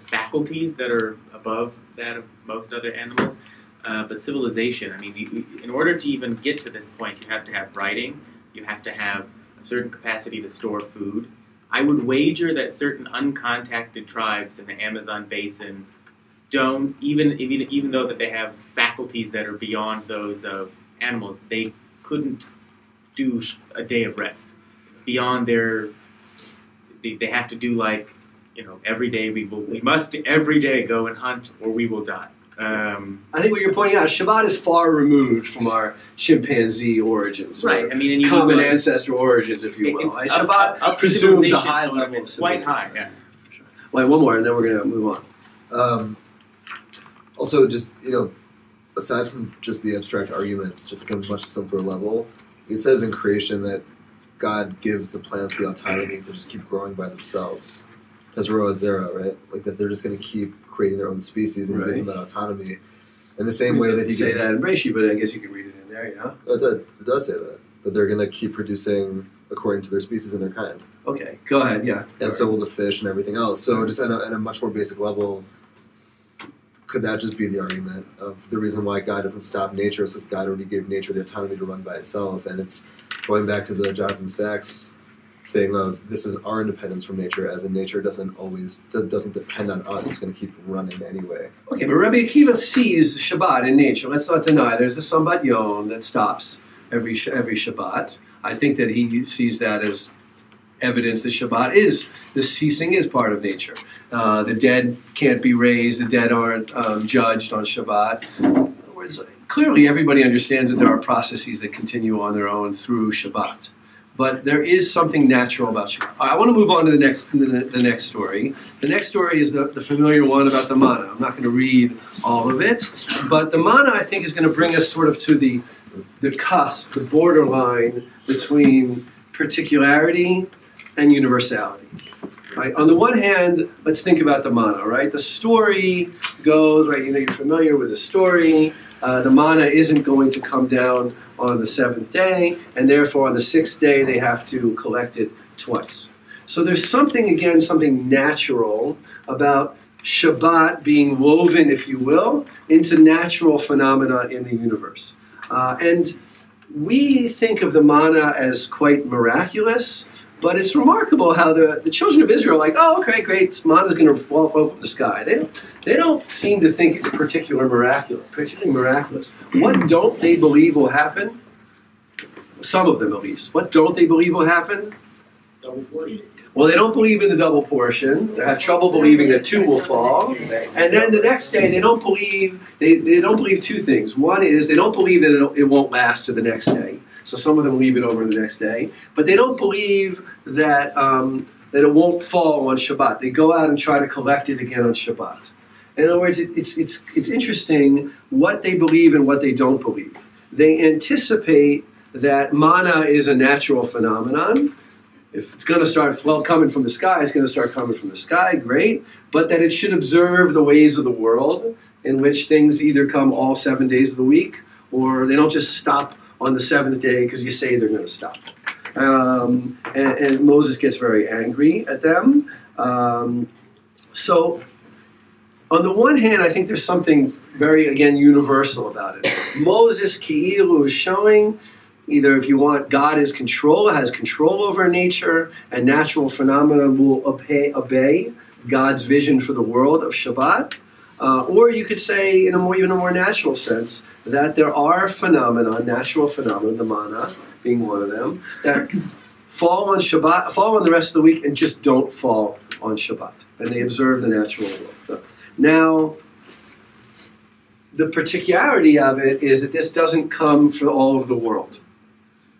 Speaker 3: faculties that are above that of most other animals, uh, but civilization. I mean, you, in order to even get to this point, you have to have writing, you have to have a certain capacity to store food. I would wager that certain uncontacted tribes in the Amazon basin don't, even, even, even though that they have faculties that are beyond those of animals, they couldn't do a day of rest beyond their they, they have to do like you know every day we will we must every day go and hunt or we will die um,
Speaker 1: I think what you're pointing out, Shabbat is far removed from our chimpanzee origins,
Speaker 3: right? I mean,
Speaker 1: common
Speaker 3: like,
Speaker 1: ancestral origins, if you will.
Speaker 3: it's
Speaker 1: Right?
Speaker 3: up-
Speaker 1: Shabbat
Speaker 3: up- up
Speaker 1: presumes a high level of
Speaker 3: it's quite high yeah
Speaker 1: Wait, one more, and then we're going to move on.
Speaker 4: Um, also, just you know, aside from just the abstract arguments, just like a much simpler level, it says in creation that God gives the plants the autonomy to just keep growing by themselves. Tezroa Zera, right? Like that they're just going to keep creating their own species, and he gives them that autonomy. In the same way that he
Speaker 1: say
Speaker 4: gives,
Speaker 1: that in Reishi, but I guess you can read it in there, you know?
Speaker 4: Oh, it, does, it does say that that they're going to keep producing according to their species and their kind.
Speaker 1: Okay, go ahead, yeah.
Speaker 4: and so will the fish and everything else. So just at a, at a much more basic level, could that just be the argument of the reason why God doesn't stop nature is because God already gave nature the autonomy to run by itself, and it's going back to the Jonathan Sacks thing of this is our independence from nature, as in nature doesn't always doesn't depend on us; it's going to keep running anyway.
Speaker 1: Okay, but Rabbi Akiva sees Shabbat in nature. Let's not deny there's the Sambatyon that stops every every Shabbat. I think that he sees that as evidence that Shabbat is the ceasing is part of nature. Uh, the dead can't be raised. The dead aren't um, judged on Shabbat. Words, clearly everybody understands that there are processes that continue on their own through Shabbat. But there is something natural about Shabbat. Right, I want to move on to the next the, the next story. The next story is the, the familiar one about the manna. I'm not going to read all of it, but the manna I think is going to bring us sort of to the the cusp, the borderline between particularity and universality. Right? On the one hand, let's think about the manna, right? The story goes, right, you know, you're familiar with the story. Uh, the manna isn't going to come down on the seventh day, and therefore on the sixth day they have to collect it twice. So there's something, again, something natural about Shabbat being woven, if you will, into natural phenomena in the universe. Uh, and we think of the manna as quite miraculous, but it's remarkable how the, the children of Israel are like, oh, okay, great, manna's going to fall from the sky. They don't, they don't seem to think it's particular miraculous, particularly miraculous. What don't they believe will happen? Some of them, at least. What don't they believe will happen?
Speaker 7: double portion.
Speaker 1: Well, they don't believe in the double portion. They have trouble believing that two will fall. And then the next day, they don't believe they, they don't believe two things. One is they don't believe that it, it won't last to the next day. So some of them leave it over the next day. But they don't believe that um, that it won't fall on Shabbat. They go out and try to collect it again on Shabbat. In other words, it, it's it's it's interesting what they believe and what they don't believe. They anticipate that manna is a natural phenomenon if it's going to start flow, coming from the sky, it's going to start coming from the sky, great. But that it should observe the ways of the world in which things either come all seven days of the week or they don't just stop on the seventh day because you say they're going to stop. Um, and, and, Moses gets very angry at them. Um, so, on the one hand, I think there's something very, again, universal about it. Moses, Ki'ilu, is showing Either if you want, God is control, has control over nature, and natural phenomena will obey, obey God's vision for the world of Shabbat. Uh, or you could say, in a more even a more natural sense, that there are phenomena, natural phenomena, the manna being one of them, that fall on Shabbat, fall on the rest of the week, and just don't fall on Shabbat, and they observe the natural world. Now, the particularity of it is that this doesn't come for all of the world.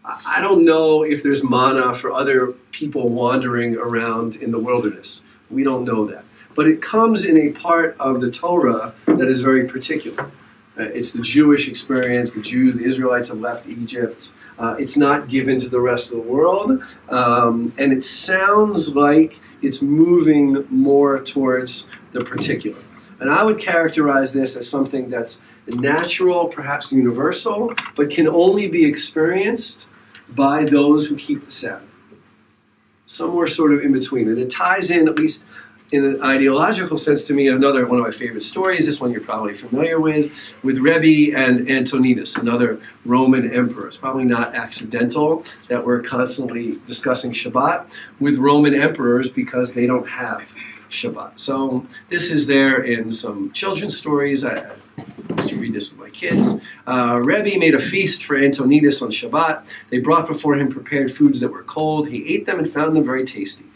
Speaker 1: I don't know if there's manna for other people wandering around in the wilderness. We don't know that. But it comes in a part of the Torah that is very particular. Uh, it's the Jewish experience. The Jews, the Israelites have left Egypt. Uh, it's not given to the rest of the world. Um, and it sounds like it's moving more towards the particular. And I would characterize this as something that's natural, perhaps universal, but can only be experienced by those who keep the Sabbath. Somewhere sort of in between. And it ties in, at least in an ideological sense to me, another one of my favorite stories, this one you're probably familiar with, with Rebbe and Antoninus, another Roman emperor. It's probably not accidental that we're constantly discussing Shabbat with Roman emperors because they don't have Shabbat. So this is there in some children's stories. I, used to read this with my kids. Uh, Rebbe made a feast for Antoninus on Shabbat. They brought before him prepared foods that were cold. He ate them and found them very tasty.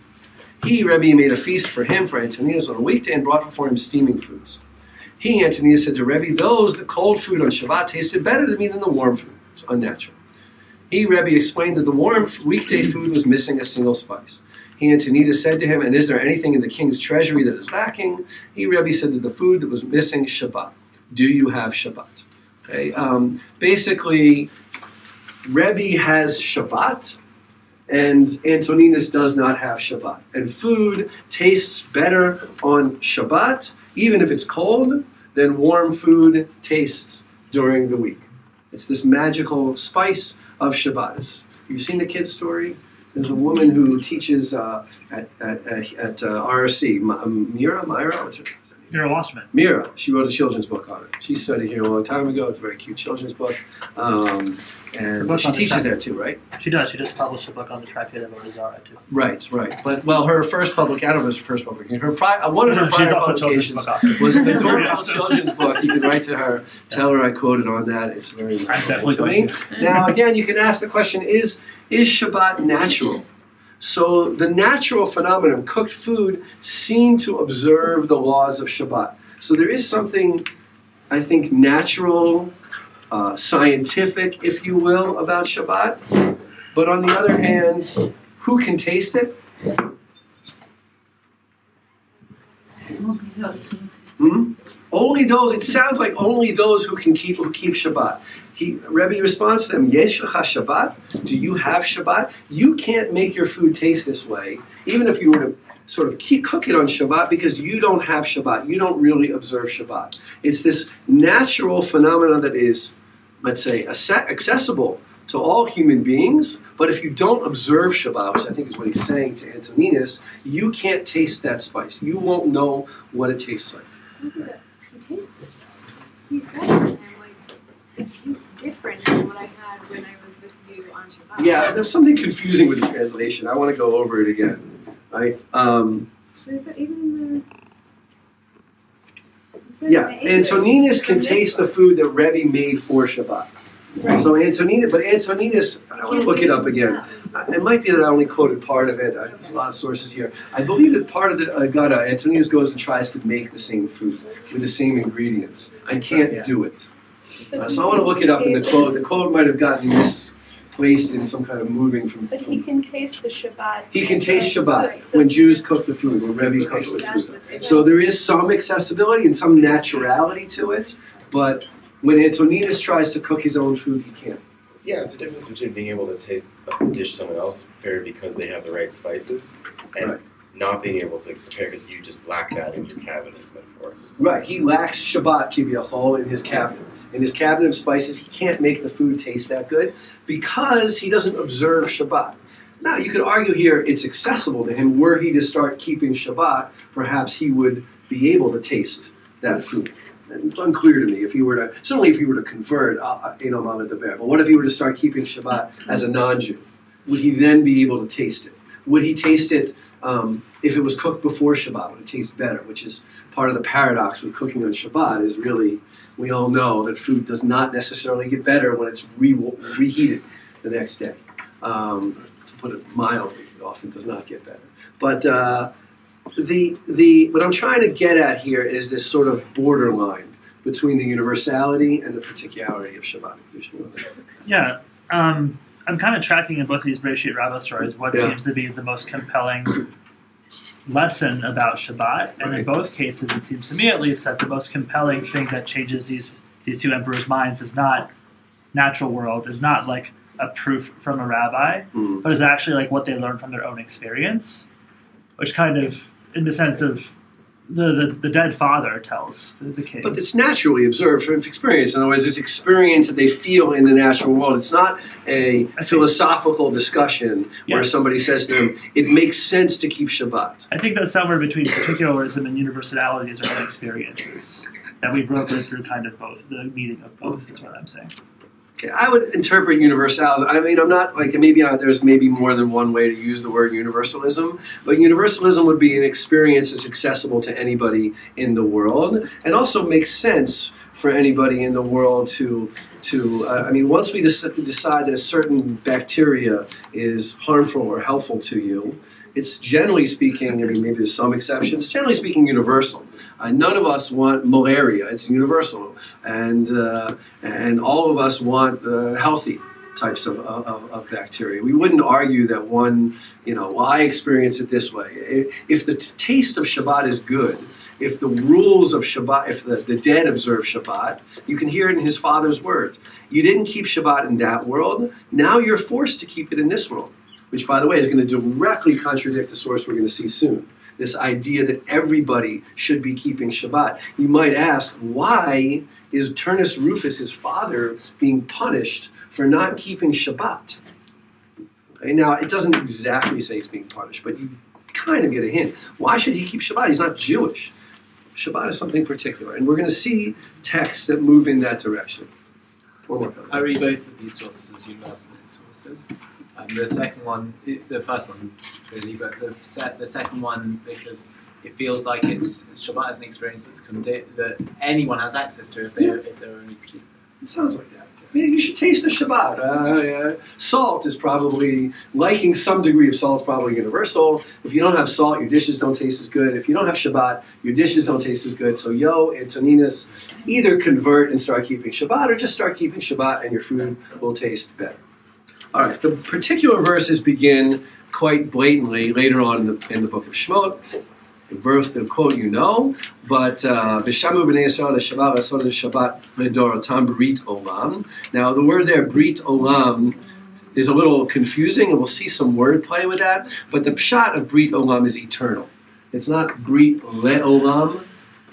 Speaker 1: He, Rebbe, made a feast for him, for Antoninus, on a weekday and brought before him steaming foods. He, Antoninus, said to Rebbe, Those, the cold food on Shabbat, tasted better to me than the warm food. It's unnatural. He, Rebbe, explained that the warm weekday food was missing a single spice. He, Antoninus, said to him, And is there anything in the king's treasury that is lacking? He, Rebbe, said that the food that was missing, Shabbat do you have Shabbat? Okay, um, basically, Rebbe has Shabbat, and Antoninus does not have Shabbat. And food tastes better on Shabbat, even if it's cold, than warm food tastes during the week. It's this magical spice of Shabbat. It's, you've seen the kid's story? There's a woman who teaches uh, at, at, at uh, RSC, Mira, Myra, what's her
Speaker 8: Mira Wasserman.
Speaker 1: Mira, she wrote a children's book on it. She studied here a long time ago. It's a very cute children's book. Um, and she
Speaker 8: on the
Speaker 1: teaches there too, right?
Speaker 8: She does. She just published a book on the tractate of Avodah Zarah too.
Speaker 1: Right, right. But, well, her first public, I don't know if it was her first public, her pri- uh, one of her prior
Speaker 8: also a children's
Speaker 1: publications was an adorable children's book. You can write to her, tell her I quoted on that. It's very
Speaker 8: I'm definitely
Speaker 1: to me. Now, again, you can ask the question: Is is Shabbat natural? So the natural phenomenon, of cooked food, seem to observe the laws of Shabbat. So there is something, I think, natural, uh, scientific, if you will, about Shabbat. But on the other hand, who can taste it? Hmm? Only those. It sounds like only those who can keep who keep Shabbat. He Rebbe responds to them, Yesh Shabbat? Do you have Shabbat? You can't make your food taste this way, even if you were to sort of keep, cook it on Shabbat, because you don't have Shabbat. You don't really observe Shabbat. It's this natural phenomenon that is, let's say, accessible to all human beings. But if you don't observe Shabbat, which I think is what he's saying to Antoninus, you can't taste that spice. You won't know what it tastes like.
Speaker 2: He it, it different than what I had when I was with you on Shabbat.
Speaker 1: Yeah, there's something confusing with the translation. I want to go over it again. Right? Um,
Speaker 2: But is that even the?
Speaker 1: Yeah,
Speaker 2: in English,
Speaker 1: Antoninus can taste the food that Rebbe made for Shabbat.
Speaker 2: Right.
Speaker 1: So Antoninus, but Antoninus, I want to look it up again. Uh, It might be that I only quoted part of it. There's a lot of sources here. I believe that part of the uh, God, uh, Antoninus goes and tries to make the same food with the same ingredients and can't do it. Uh, so I want to look it up in the quote. The quote might have gotten misplaced in some kind of moving from.
Speaker 2: But he can taste the Shabbat.
Speaker 1: he can taste
Speaker 2: Right,
Speaker 1: Shabbat
Speaker 2: so
Speaker 1: when Jews cook the food, when Rebbe cooks the food. So there is some accessibility and some naturality to it, but when Antoninus tries to cook his own food, he can't.
Speaker 7: Yeah, it's a difference between being able to taste a dish someone else prepared because they have the right spices, and
Speaker 1: Right.
Speaker 7: not being able to prepare because you just lack that in your cabinet metaphor.
Speaker 1: Right, he lacks Shabbat kivyachol in his cabinet. In his cabinet of spices, he can't make the food taste that good because he doesn't observe Shabbat. Now, you could argue here it's accessible to him. Were he to start keeping Shabbat, perhaps he would be able to taste that food. And it's unclear to me if he were to, certainly if he were to convert, uh, Enom Deber, but what if he were to start keeping Shabbat as a non Jew? Would he then be able to taste it? Would he taste it um, if it was cooked before Shabbat? Would it taste better? Which is part of the paradox with cooking on Shabbat is really, we all know that food does not necessarily get better when it's re- reheated the next day. Um, to put it mildly, it often does not get better. But uh, the, the, what I'm trying to get at here is this sort of borderline between the universality and the particularity of Shabbat.
Speaker 8: Yeah, um, I'm kind of tracking in both of these Bereshit Rabbah stories what
Speaker 1: Yeah.
Speaker 8: seems to be the most compelling lesson about Shabbat, and in both cases, it seems to me at least that the most compelling thing that changes these these two emperors' minds is not natural world, is not like a proof from a rabbi,
Speaker 1: Mm.
Speaker 8: but is actually like what they learn from their own experience, which kind of, in the sense of the the, the dead father tells the, the king.
Speaker 1: But it's naturally observed from experience. In other words, it's experience that they feel in the natural world. It's not a philosophical discussion where
Speaker 8: Yes.
Speaker 1: somebody says to them, it makes sense to keep Shabbat.
Speaker 8: I think that somewhere between particularism and universality is our experiences that we broker through kind of both, the meeting of both is what I'm saying.
Speaker 1: Okay, I would interpret universalism. I mean, I'm not like maybe uh, there's maybe more than one way to use the word universalism, but universalism would be an experience that's accessible to anybody in the world, and also makes sense for anybody in the world to to. Uh, I mean, once we dec- decide that a certain bacteria is harmful or helpful to you, it's generally speaking. I mean, maybe there's some exceptions. Generally speaking, universal. Uh, none of us want malaria. It's universal, and uh, and all of us want uh, healthy types of, of, of bacteria. We wouldn't argue that one, you know, well, I experience it this way. If, the taste of Shabbat is good, if the rules of Shabbat, if the, the dead observe Shabbat, you can hear it in his father's words. You didn't keep Shabbat in that world, now you're forced to keep it in this world, which, by the way, is going to directly contradict the source we're going to see soon this idea that everybody should be keeping Shabbat. You might ask, why is Turnus Rufus, his father, being punished for not keeping Shabbat? Okay, now, it doesn't exactly say he's being punished, but you kind of get a hint. Why should he keep Shabbat? He's not Jewish. Shabbat is something particular, and we're going to see texts that move in that direction.
Speaker 5: I read both of these sources as universalist sources. Um, the second one, the first one, really, but the, se- the second one because it feels like it's Shabbat is an experience that's that anyone has access to if they are if they're only to keep.
Speaker 1: It sounds like that. You should taste the Shabbat. Uh, yeah. Salt is probably liking some degree of salt is probably universal. If you don't have salt, your dishes don't taste as good. If you don't have Shabbat, your dishes don't taste as good. So yo, Antoninus, either convert and start keeping Shabbat, or just start keeping Shabbat, and your food will taste better. All right. The particular verses begin quite blatantly later on in the in the book of Shemot. The verse, the quote you know, but uh, Vishamu b'nei Yisrael Shabbat Asod Shabbat Ledorotam Brit Olam. Now the word there, Brit Olam, is a little confusing, and we'll see some wordplay with that. But the pshat of Brit Olam is eternal. It's not Brit Le'olam,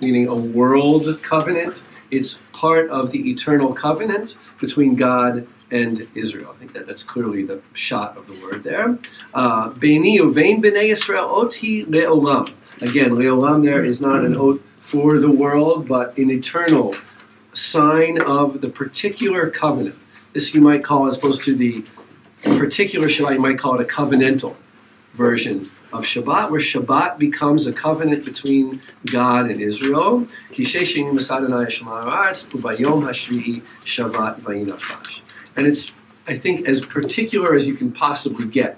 Speaker 1: meaning a world covenant. It's part of the eternal covenant between God and Israel. I think that that's clearly the pshat of the word there. Uh, Beini uvein b'nei Yisrael oti le'olam. Again, le'olam there is not an oath for the world, but an eternal sign of the particular covenant. This you might call, as opposed to the particular Shabbat, you might call it a covenantal version of Shabbat, where Shabbat becomes a covenant between God and Israel. And it's, I think, as particular as you can possibly get.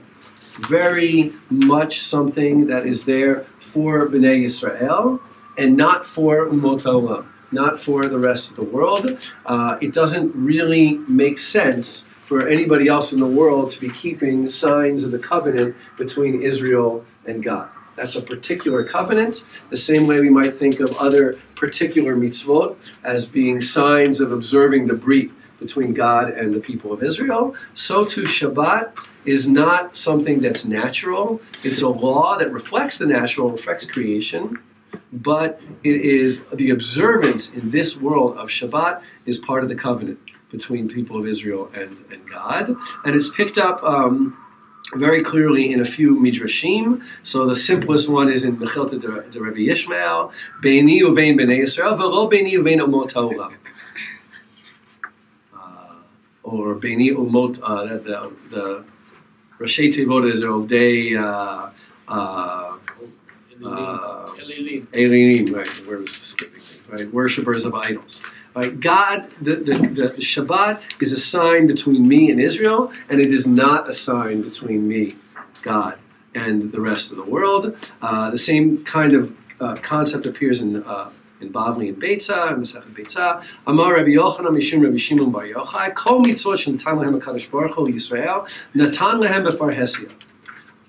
Speaker 1: Very much something that is there for Bnei Israel and not for Umot Olam, not for the rest of the world. Uh, it doesn't really make sense for anybody else in the world to be keeping signs of the covenant between Israel and God. That's a particular covenant, the same way we might think of other particular mitzvot as being signs of observing the brit between God and the people of Israel. So too, Shabbat is not something that's natural. It's a law that reflects the natural, reflects creation, but it is the observance in this world of Shabbat is part of the covenant between people of Israel and, and God. And it's picked up um, very clearly in a few midrashim. So the simplest one is in Mechilta de, Rabbi Yishmael, Beini uvein bnei Israel, v'lo beini uvein. Uh, Or Beini umot, uh, the, the, the Rashi Tevot is Ovdei, uh, uh, uh, Elilim, right? Where was skipping? Right, worshippers of idols. Right, God, the, the, the Shabbat is a sign between me and Israel, and it is not a sign between me, God, and the rest of the world. Uh, the same kind of uh, concept appears in uh, in Bavli and Beitza, in Masechet Beitza. Amar Rabbi Yochanan Mishim Rabbi Shimon Bar Yochai. Kol mitzvot shenatan lehem Hakadosh Baruch Hu Yisrael natan lehem befar Hesia.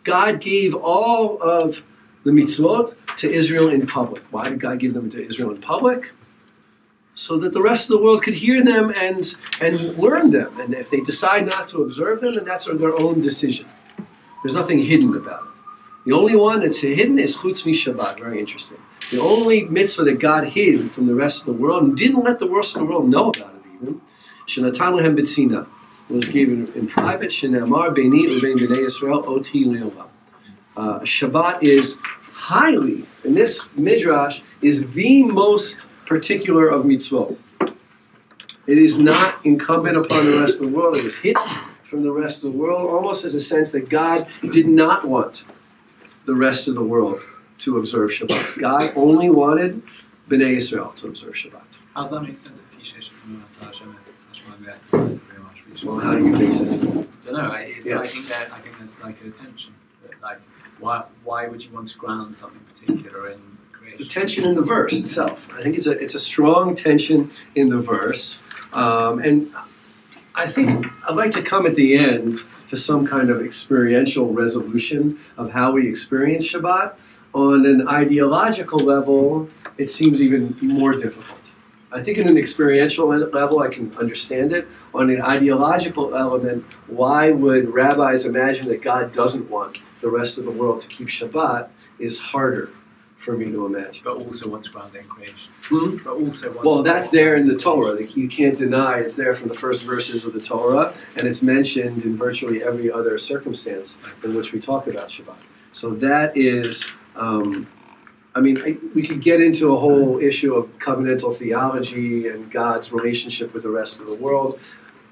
Speaker 1: God gave all of the mitzvot to Israel in public. Why did God give them to Israel in public? So that the rest of the world could hear them and, and learn them. And if they decide not to observe them, then that's their own decision. There's nothing hidden about it. The only one that's hidden is Chutz Shabbat. Very interesting. The only mitzvah that God hid from the rest of the world and didn't let the rest of the world know about it even, Shenatan Lehem B'tzina, was given in private. Shenamar Beini Uvein B'nei Yisrael Oti Le'olam. Uh, Shabbat is highly, and this midrash is the most particular of mitzvot. It is not incumbent upon the rest of the world. It was hidden from the rest of the world, almost as a sense that God did not want the rest of the world to observe Shabbat. God only wanted Bnei Israel to observe Shabbat.
Speaker 5: How does that make sense of Kishesh from Hashem if it's Hashemah Be'at?
Speaker 1: Well, how do you make sense of it?
Speaker 5: don't know. I, I
Speaker 1: Yes.
Speaker 5: think that I think there's like a tension. That, like, why why would you want to ground something particular in
Speaker 1: It's a tension in the verse itself. I think it's a it's a strong tension in the verse, um, and I think I'd like to come at the end to some kind of experiential resolution of how we experience Shabbat. On an ideological level, it seems even more difficult. I think in an experiential level, I can understand it. On an ideological element, why would rabbis imagine that God doesn't want the rest of the world to keep Shabbat is harder for me to imagine.
Speaker 5: But also wants ground in creation.
Speaker 1: Hmm?
Speaker 5: But also wants
Speaker 1: Well, that's there in the Torah. You can't deny it's there from the first verses of the Torah, and it's mentioned in virtually every other circumstance in which we talk about Shabbat. So that is, um, I mean, I, we could get into a whole issue of covenantal theology and God's relationship with the rest of the world.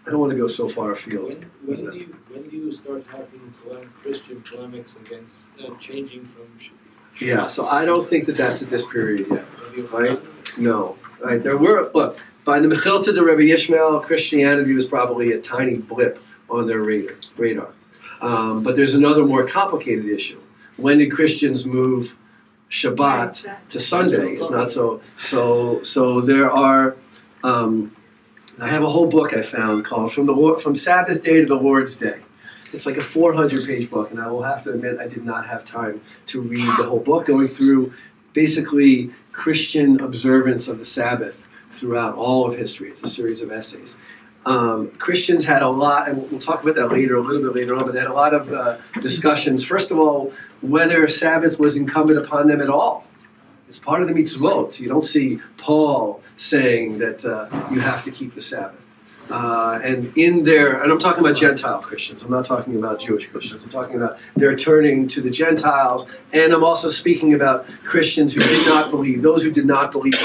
Speaker 1: I don't want to go so far afield.
Speaker 9: When, when do you when do you start having polem- Christian polemics against uh, changing from? Sh-
Speaker 1: Yeah, so I don't think that that's at this period yet. Right? No. Right. There were look by the Mechilta to Rabbi Ishmael, Christianity was probably a tiny blip on their radar. radar. Um, but there's another more complicated issue. When did Christians move Shabbat to Sunday? It's not so. So so there are. Um, I have a whole book I found called "From the From Sabbath Day to the Lord's Day." It's like a 400 page book, and I will have to admit I did not have time to read the whole book, going through basically Christian observance of the Sabbath throughout all of history. It's a series of essays. Um, Christians had a lot, and we'll talk about that later, a little bit later on, but they had a lot of uh, discussions. First of all, whether Sabbath was incumbent upon them at all. It's part of the mitzvot. You don't see Paul saying that uh, you have to keep the Sabbath. Uh, and in their, and I'm talking about Gentile Christians, I'm not talking about Jewish Christians, I'm talking about they're turning to the Gentiles, and I'm also speaking about Christians who did not believe, those who did not believe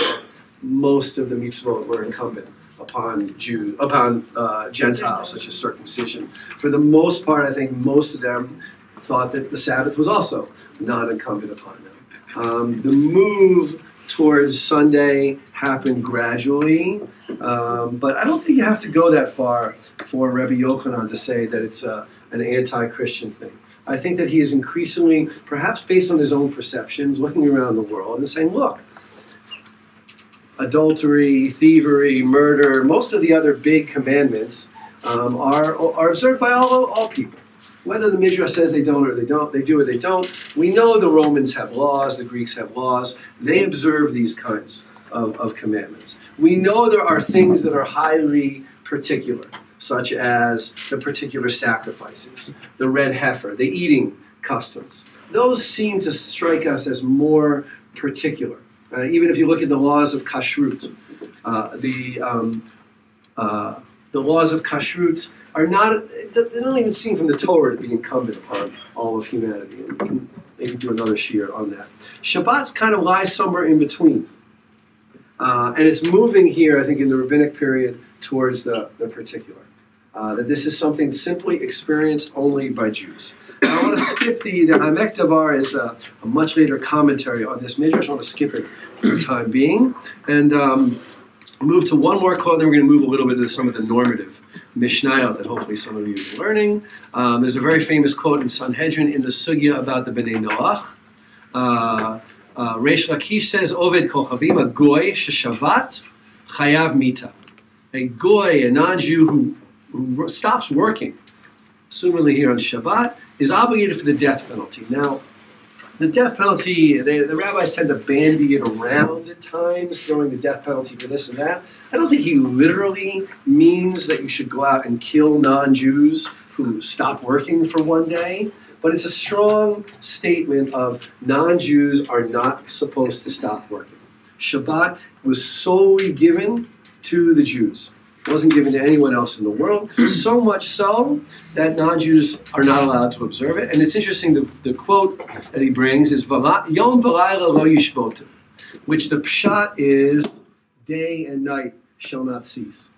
Speaker 1: most of the mitzvot were incumbent upon Jew, upon uh, Gentiles, such as circumcision. For the most part, I think most of them thought that the Sabbath was also not incumbent upon them. Um, the move towards Sunday happened gradually, um, but I don't think you have to go that far for Rebbe Yochanan to say that it's a, an anti-Christian thing. I think that he is increasingly, perhaps based on his own perceptions, looking around the world and saying, look, adultery, thievery, murder, most of the other big commandments um, are, are observed by all, all people. Whether the Midrash says they don't or they don't, they do or they don't, we know the Romans have laws, the Greeks have laws. They observe these kinds of, of commandments. We know there are things that are highly particular, such as the particular sacrifices, the red heifer, the eating customs. Those seem to strike us as more particular. Uh, even if you look at the laws of kashrut, uh, the um, uh, the laws of kashrut are not they don't even seem from the Torah to be incumbent upon all of humanity. And we can maybe do another shiur on that. Shabbat's kind of lies somewhere in between, uh, and it's moving here. I think in the rabbinic period towards the, the particular. Uh, that this is something simply experienced only by Jews. I want to skip the, the Ha'amek Davar is a, a, much later commentary on this midrash. I want to skip it for the time being and um, move to one more quote. Then we're going to move a little bit to some of the normative Mishnayot that hopefully some of you are learning. Um, there's a very famous quote in Sanhedrin in the Sugya about the Bnei Noach. Uh, uh, Reish Lakish says, Oved Kochavim, a goy sheshavat chayav mita. A goy, a non-Jew who, who stops working, assumingly here on Shabbat, is obligated for the death penalty. Now, the death penalty, the rabbis tend to bandy it around at times, throwing the death penalty for this and that. I don't think he literally means that you should go out and kill non Jews who stop working for one day, but it's a strong statement of non Jews are not supposed to stop working. Shabbat was solely given to the Jews. Wasn't given to anyone else in the world. So much so that non-Jews are not allowed to observe it. And it's interesting. The, the quote that he brings is "Yom lo yishbotu," which the pshat is day and night shall not cease.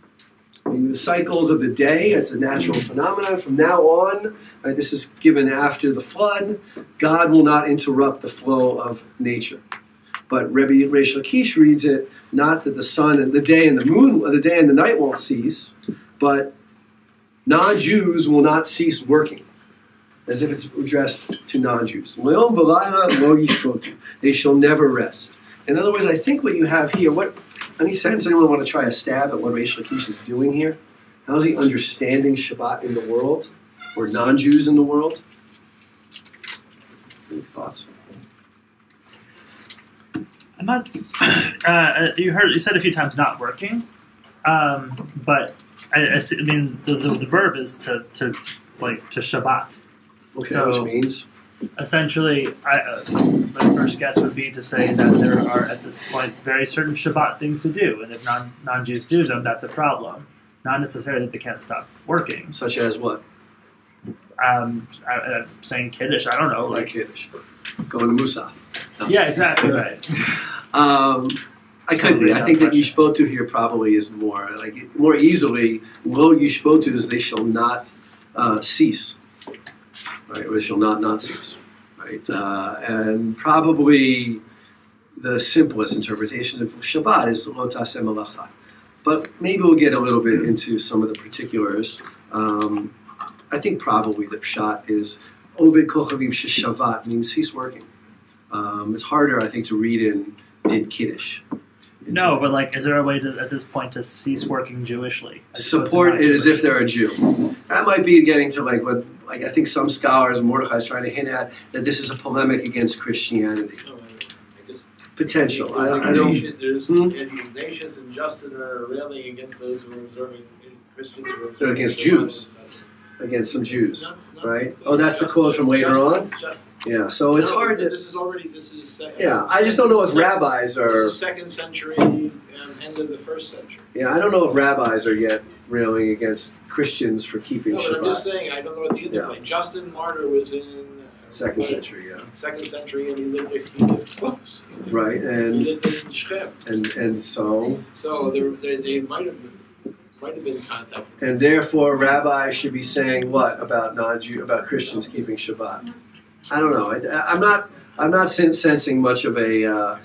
Speaker 1: I mean, the cycles of the day, it's a natural mm. phenomenon. From now on, right, this is given after the flood, God will not interrupt the flow of nature. But Rebbe Reish Lakish reads it not that the sun and the day and the moon, the day and the night won't cease, but non-Jews will not cease working, as if it's addressed to non-Jews. They shall never rest. In other words, I think what you have here, what any sense anyone want to try a stab at what Reish Lakish is doing here? How is he understanding Shabbat in the world, or non-Jews in the world? Any thoughts?
Speaker 8: I'm not. Uh, you heard you said a few times not working, um, but I, I, I mean the, the, the, verb is to, to like to Shabbat.
Speaker 1: Okay, so, which means
Speaker 8: essentially, I, uh, my first guess would be to say that there are at this point very certain Shabbat things to do, and if non non Jews do them, that's a problem. Not necessarily that they can't stop working.
Speaker 1: Such as what?
Speaker 8: Um, I, am saying kiddush. I don't know,
Speaker 1: like, like kiddush, going to Musaf.
Speaker 8: Yeah, exactly right.
Speaker 1: Um, I could be. I think that Yishbotu here probably is more like more easily. Lo Yishbotu is they shall not uh, cease, right? Or they shall not not cease, right? Uh, and probably the simplest interpretation of Shabbat is Lo Malacha. But maybe we'll get a little bit into some of the particulars. Um, I think probably the pshat is Oved Kochavim Sheshavat means he's working. Um, it's harder, I think, to read in did Kiddush.
Speaker 8: No, but like, is there a way to, at this point to cease working Jewishly?
Speaker 1: Support it as if they're a Jew. That might be getting to like what, like I think some scholars, Mordechai is trying to hint at that this is a polemic against Christianity. Potential. I, I don't.
Speaker 9: There's hmm? Ignatius and Justin are railing against those who are observing Christians who are observing
Speaker 1: against Jews. Against some Jews, not, not right? oh, that's the quote from later on. Yeah, so it's hard to.
Speaker 9: This is already this is. Second,
Speaker 1: yeah, I just don't know if rabbis are.
Speaker 9: This is second century, um, end of the first century.
Speaker 1: Yeah, I don't know if rabbis are yet railing against Christians for keeping
Speaker 9: no,
Speaker 1: Shabbat.
Speaker 9: I'm just saying, I don't know what the interplay. Yeah. Justin Martyr was in. Uh,
Speaker 1: second century, yeah.
Speaker 9: Second century, and he lived, he lived close.
Speaker 1: Right, and
Speaker 9: he lived in
Speaker 1: and and so.
Speaker 9: So they they might have might have been contacted.
Speaker 1: And therefore, rabbis should be saying what about non-Jew about Christians keeping Shabbat? I don't know. I, I'm not. I'm not sen- sensing much of a uh,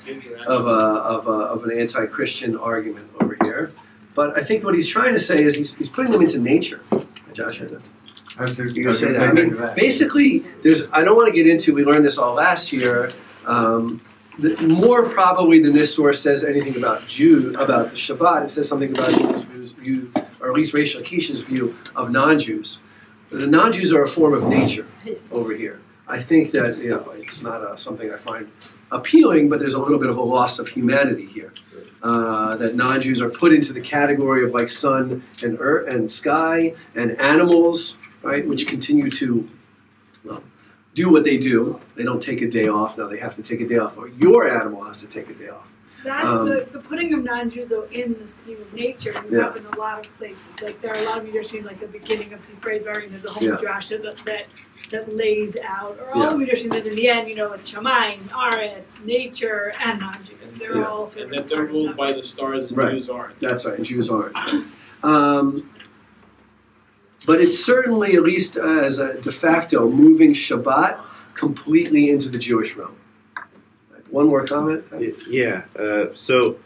Speaker 1: of a, of a of an anti-Christian argument over here. But I think what he's trying to say is he's, he's putting them into nature. Josh, I
Speaker 5: was
Speaker 1: you gonna say that? I mean, basically, there's. I don't want to get into. We learned this all last year. Um, the, more probably than this source says anything about Jew about the Shabbat. It says something about Jews' view, or at least Reish Lakish's view of non-Jews. The non-Jews are a form of nature over here. I think that you know it's not uh something I find appealing, but there's a little bit of a loss of humanity here. Uh, that non-Jews are put into the category of like sun and earth and sky and animals, right, which continue to well, do what they do. They don't take a day off. Now they have to take a day off, or your animal has to take a day off.
Speaker 10: That
Speaker 1: Um,
Speaker 10: the, the putting of non-Jews though in the scheme of nature we
Speaker 1: Yeah.
Speaker 10: have in a lot of places. Like there are a lot of midrashim, like the beginning of Sifrei Dvarim, there's a whole
Speaker 1: Yeah.
Speaker 10: midrash that, that that lays out, or all
Speaker 1: Yeah.
Speaker 10: the midrashim that in the end, you know, it's Shamayim, Aretz, nature, and non-Jews. They're
Speaker 1: Yeah.
Speaker 10: all sort
Speaker 9: And
Speaker 10: of
Speaker 9: that they're ruled by the stars and
Speaker 1: Right.
Speaker 9: Jews aren't.
Speaker 1: That's right, Jews aren't. Um, but it's certainly, at least as a de facto, moving Shabbat completely into the Jewish realm. One more comment?
Speaker 6: Yeah. Uh, so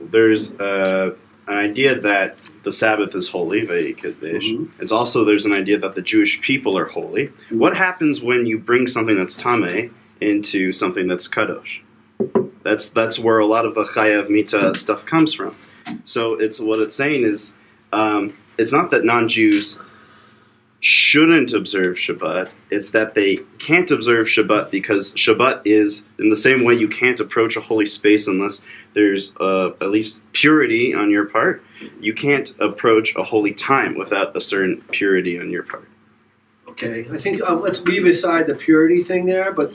Speaker 6: there's uh, an idea that the Sabbath is holy.
Speaker 1: Mhm.
Speaker 6: It's also there's an idea that the Jewish people are holy. What happens when you bring something that's tameh into something that's kadosh? That's that's where a lot of the chayav mita stuff comes from. So it's what it's saying is um, it's not that non-Jews shouldn't observe Shabbat. It's that they can't observe Shabbat because Shabbat is in the same way you can't approach a holy space unless there's uh, at least purity on your part. You can't approach a holy time without a certain purity on your part.
Speaker 1: Okay, I think um, let's leave aside the purity thing there, but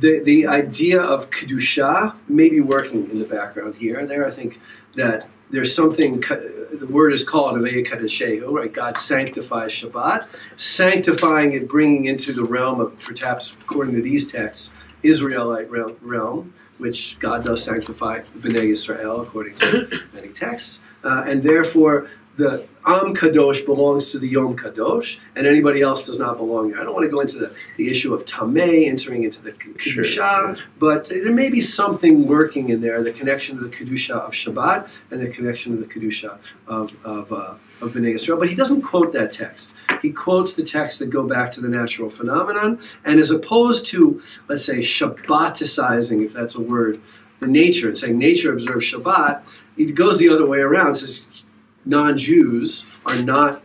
Speaker 1: the, the idea of Kedusha may be working in the background here and there. I think that there's something, the word is called Avaya Kadeshehu, right? God sanctifies Shabbat, sanctifying it, bringing into the realm of, perhaps according to these texts, Israelite realm, which God does sanctify Bnei Israel, according to many texts. Uh, and therefore, the Am Kadosh belongs to the Yom Kadosh, and anybody else does not belong there. I don't want to go into the, the issue of Tameh entering into the
Speaker 6: Sure,
Speaker 1: Kedusha, but there may be something lurking in there, the connection to the Kedusha of Shabbat and the connection to the Kedusha of, of, uh, of Bnei Israel. But he doesn't quote that text. He quotes the texts that go back to the natural phenomenon, and as opposed to, let's say, Shabbaticizing, if that's a word, the nature, and saying nature observes Shabbat, it goes the other way around. It says non-Jews are not,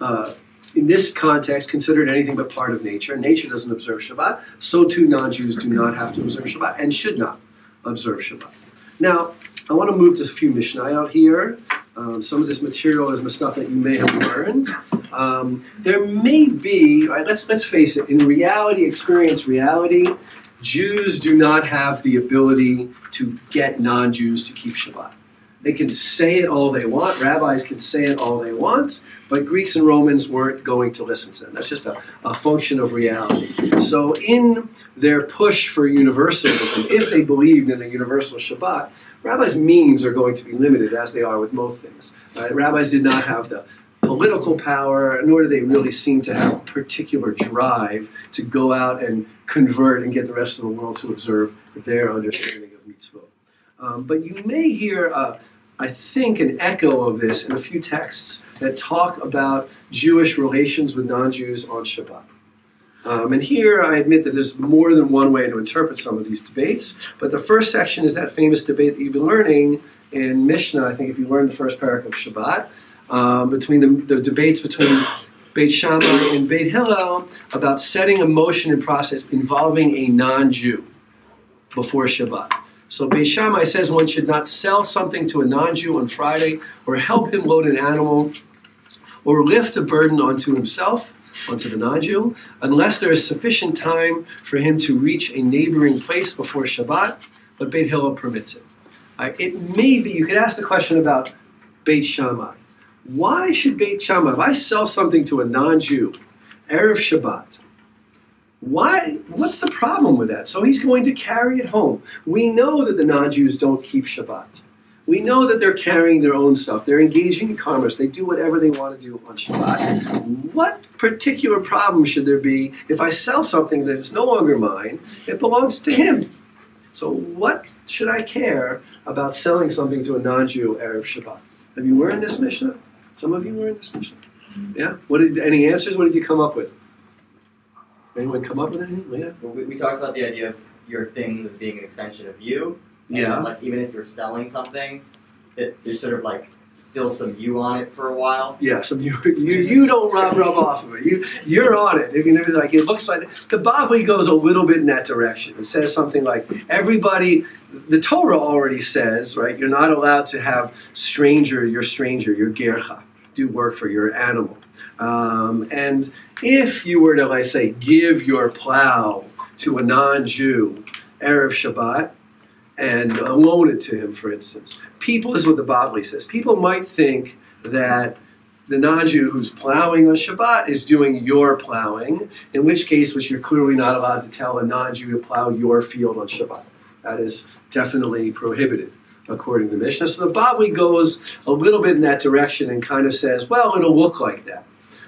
Speaker 1: uh, in this context, considered anything but part of nature. Nature doesn't observe Shabbat, so too non-Jews do not have to observe Shabbat and should not observe Shabbat. Now, I want to move to a few Mishnayot here. Um, some of this material is stuff that you may have learned. Um, there may be, right, let's let's face it. In reality, experience reality, Jews do not have the ability to get non-Jews to keep Shabbat. They can say it all they want. Rabbis can say it all they want, but Greeks and Romans weren't going to listen to them. That's just a, a function of reality. So, in their push for universalism, if they believed in a universal Shabbat, rabbis' means are going to be limited, as they are with most things. Right? Rabbis did not have the political power, nor do they really seem to have a particular drive to go out and convert and get the rest of the world to observe their understanding of mitzvot. Um, but you may hear, uh, I think, an echo of this in a few texts that talk about Jewish relations with non Jews on Shabbat. Um, and here I admit that there's more than one way to interpret some of these debates, but the first section is that famous debate that you've been learning in Mishnah. I think if you learned the first paragraph of Shabbat, um, between the, the debates between Beit Shammai and Beit Hillel about setting a motion and process involving a non Jew before Shabbat. So Beit Shammai says one should not sell something to a non-Jew on Friday or help him load an animal or lift a burden onto himself, onto the non-Jew, unless there is sufficient time for him to reach a neighboring place before Shabbat, but Beit Hillel permits it. Uh, it may be, you could ask the question about Beit Shammai. Why should Beit Shammai, if I sell something to a non-Jew, Erev Shabbat, why? What's the problem with that? So he's going to carry it home. We know that the non-Jews don't keep Shabbat. We know that they're carrying their own stuff. They're engaging in commerce. They do whatever they want to do on Shabbat. What particular problem should there be if I sell something that is no longer mine? It belongs to him. So what should I care about selling something to a non-Jew Erev Shabbat? Have you learned this Mishnah? Some of you learned this Mishnah. Yeah. What did any answers? What did you come up with? Anyone come up with anything? Yeah.
Speaker 11: Well, we, we talked about the idea of your things as being an extension of you. And
Speaker 1: Yeah.
Speaker 11: Like even if you're selling something, it, there's sort of like still some you on it for a while.
Speaker 1: Yeah, some you you you don't rub rub off of it. You you're on it. If you know, like it looks like the Bavli goes a little bit in that direction. It says something like everybody. The Torah already says right. You're not allowed to have stranger. Your stranger. Your gercha. Do work for your animal. Um, and if you were to like say give your plow to a non-Jew erev Shabbat and loan it to him, for instance, people is what the Bavli says. People might think that the non-Jew who's plowing on Shabbat is doing your plowing, in which case, which you're clearly not allowed to tell a non-Jew to plow your field on Shabbat. That is definitely prohibited, according to Mishnah. So the Bavli goes a little bit in that direction and kind of says, well, it'll look like that.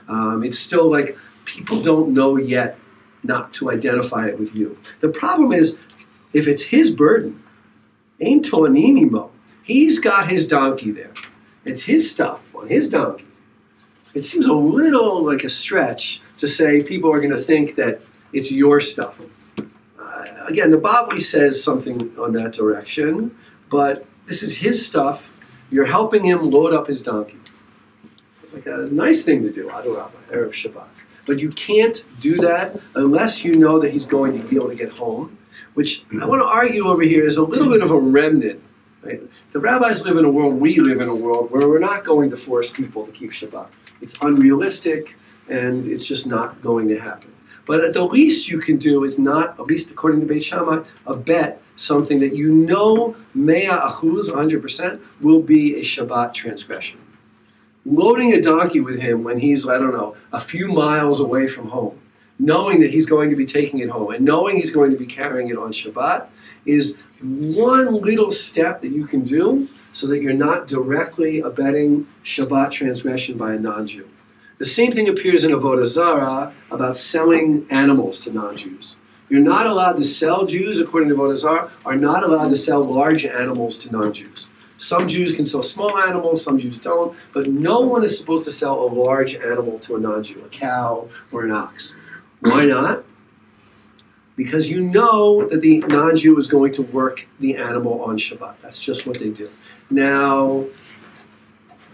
Speaker 1: Um, it's still like people don't know yet not to identify it with you. The problem is, if it's his burden, Ain Tolanimimo, he's got his donkey there. It's his stuff on his donkey. It seems a little like a stretch to say people are going to think that it's your stuff. Uh, again, the Bavli says something on that direction, but this is his stuff. You're helping him load up his donkey. It's like a nice thing to do, Adorabba, Erev Shabbat. But you can't do that unless you know that he's going to be able to get home, which I want to argue over here is a little bit of a remnant. Right? The rabbis live in a world, we live in a world where we're not going to force people to keep Shabbat. It's unrealistic and it's just not going to happen. But at the least you can do is not, at least according to Beit Shammai, a bet something that you know mea achuz, 100%, will be a Shabbat transgression. Loading a donkey with him when he's, I don't know, a few miles away from home, knowing that he's going to be taking it home and knowing he's going to be carrying it on Shabbat is one little step that you can do so that you're not directly abetting Shabbat transgression by a non-Jew. The same thing appears in Avodah Zarah about selling animals to non-Jews. You're not allowed to sell Jews, according to Avodah Zarah, are not allowed to sell large animals to non-Jews. Some Jews can sell small animals, some Jews don't, but no one is supposed to sell a large animal to a non-Jew, a cow or an ox. Why not? Because you know that the non-Jew is going to work the animal on Shabbat. That's just what they do. Now,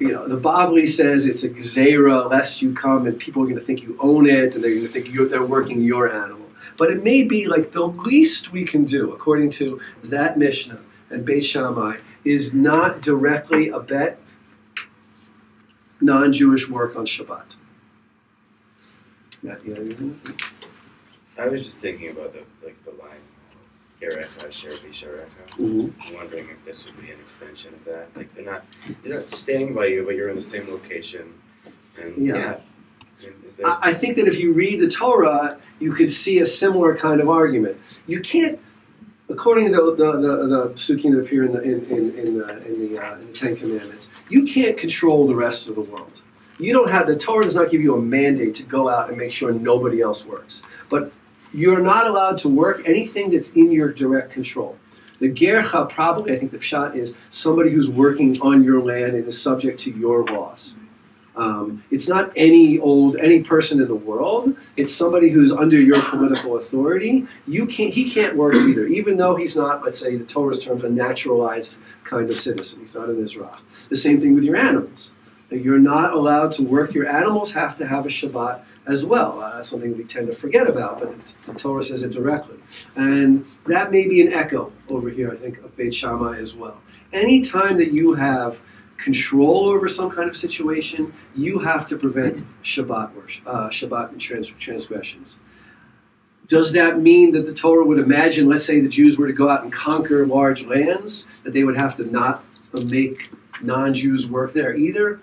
Speaker 1: you know, the Bavli says it's a gzera, lest you come and people are going to think you own it, and they're going to think they're working your animal. But it may be like the least we can do, according to that Mishnah and Beit Shammai, is not directly abet non-Jewish work on Shabbat. Matt, you anything?
Speaker 7: I was just thinking about the like the line Sherbi, Sharecha.
Speaker 1: Mhm.
Speaker 7: I'm wondering if this would be an extension of that. Like they're not they're not staying by you, but you're in the same location. And
Speaker 1: Yeah.
Speaker 7: yeah. I mean, is there
Speaker 1: I I think that if you read the Torah, you could see a similar kind of argument. You can't, according to the the, the, the psukim that appear in the in, in, in the in the, uh, in the Ten Commandments, you can't control the rest of the world. You don't have the Torah does not give you a mandate to go out and make sure nobody else works. But you're not allowed to work anything that's in your direct control. The gercha probably, I think the pshat is somebody who's working on your land and is subject to your laws. Um, it's not any old any person in the world. It's somebody who's under your political authority. You can't. He can't work either, even though he's not, let's say, the Torah's terms, a naturalized kind of citizen. He's not an Israel. The same thing with your animals. You're not allowed to work. Your animals have to have a Shabbat as well. Uh, something we tend to forget about, but the Torah says it directly. And that may be an echo over here, I think, of Beit Shammai as well. Anytime that you have control over some kind of situation, you have to prevent Shabbat worship, uh, Shabbat trans- transgressions. Does that mean that the Torah would imagine, let's say the Jews were to go out and conquer large lands, that they would have to not make non-Jews work there either?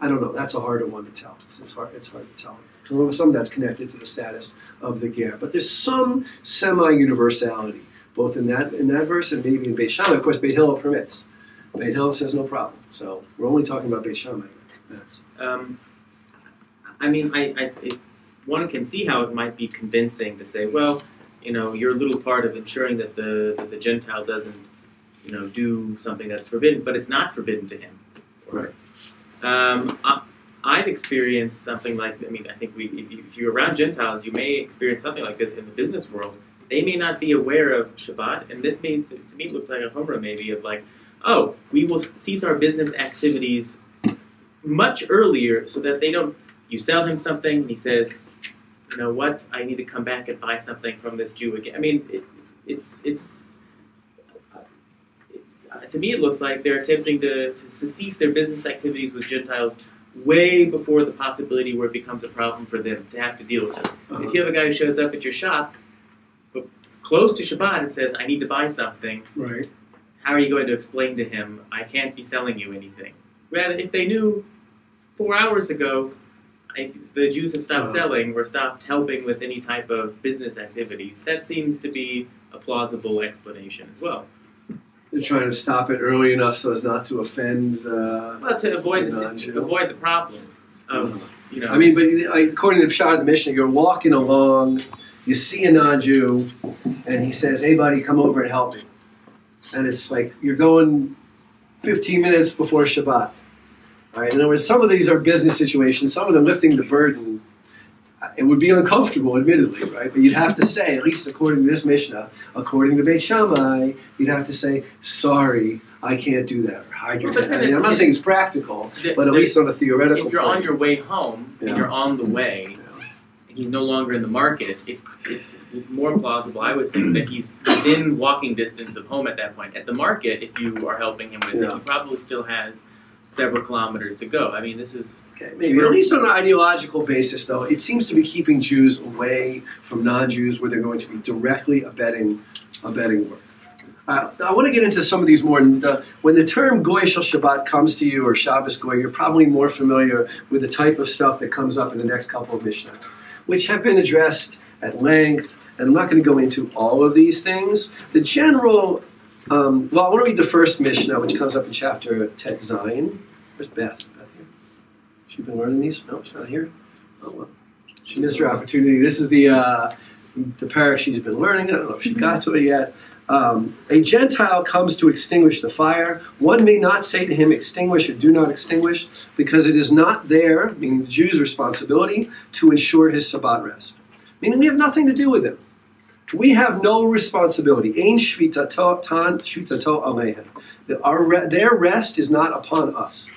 Speaker 1: I don't know. That's a harder one to tell. It's hard. It's hard to tell. So Some of that's connected to the status of the ger, but there's some semi-universality both in that in that verse and maybe in Beit Shammai. Of course, Beit Hillel permits. Beit Hillel says no problem. So we're only talking about Beit Shammai.
Speaker 3: Um, I mean, I, I it, one can see how it might be convincing to say, well, you know, you're a little part of ensuring that the that the Gentile doesn't, you know, do something that's forbidden, but it's not forbidden to him.
Speaker 1: Right.
Speaker 3: Um, I, I've experienced something like. I mean, I think we, if, you, if you're around Gentiles, you may experience something like this in the business world. They may not be aware of Shabbat, and this may, to me, looks like a homer maybe of like, oh, we will cease our business activities much earlier so that they don't. You sell him something, and he says, you know what, I need to come back and buy something from this Jew again. I mean, it, it's it's. Uh, to me, it looks like they're attempting to, to cease their business activities with Gentiles way before the possibility where it becomes a problem for them to have to deal with it.
Speaker 1: uh,
Speaker 3: If you have a guy who shows up at your shop, close to Shabbat, and says, "I need to buy something,"
Speaker 1: right.
Speaker 3: how are you going to explain to him, I can't be selling you anything? Rather, if they knew four hours ago I, the Jews have stopped
Speaker 1: Oh.
Speaker 3: selling or stopped helping with any type of business activities, that seems to be a plausible explanation as well.
Speaker 1: They're trying to stop it early enough so as not to offend. Uh,
Speaker 3: Well, to avoid the,
Speaker 1: Non-Jew.
Speaker 3: avoid the problems of, you know.
Speaker 1: I mean, but according to the pshat of the Mishnah, you're walking along, you see a non-Jew, and he says, "Hey, buddy, come over and help me." And it's like you're going 15 minutes before Shabbat. All right. In other words, some of these are business situations. Some of them lifting the burden. It would be uncomfortable, admittedly, right? But you'd have to say, at least according to this Mishnah, according to Beit Shammai, you'd have to say, "Sorry, I can't do that." Or hide your
Speaker 3: Well,
Speaker 1: head. I mean, I'm not saying it's practical,
Speaker 3: The-
Speaker 1: but at least on a theoretical.
Speaker 3: if you're
Speaker 1: point.
Speaker 3: on your way home
Speaker 1: Yeah.
Speaker 3: and you're on the mm-hmm. way, and he's no longer in the market, it, it's more plausible, I would think, that he's within walking distance of home at that point. At the market, if you are helping him with it, he probably still has several kilometers to go. I mean, this is
Speaker 1: Okay, maybe at least on an ideological basis, though, it seems to be keeping Jews away from non-Jews, where they're going to be directly abetting abetting work. Uh, I want to get into some of these more. The, when the term Goy Shel Shabbat comes to you, or Shabbos Goy, you're probably more familiar with the type of stuff that comes up in the next couple of Mishnah, which have been addressed at length. And I'm not going to go into all of these things. The general, um, well, I want to read the first Mishnah, which comes up in chapter Tet Zayin. Where's Beth? Beth here? She been learning these? No, she's not here. Oh well, she missed her opportunity. This is the uh, the parak she's been learning. I don't know if she got to it yet. Um, a Gentile comes to extinguish the fire. One may not say to him, "Extinguish" or "Do not extinguish," because it is not their, meaning the Jew's responsibility, to ensure his Sabbat rest. Meaning we have nothing to do with him. We have no responsibility. Their rest is not upon us.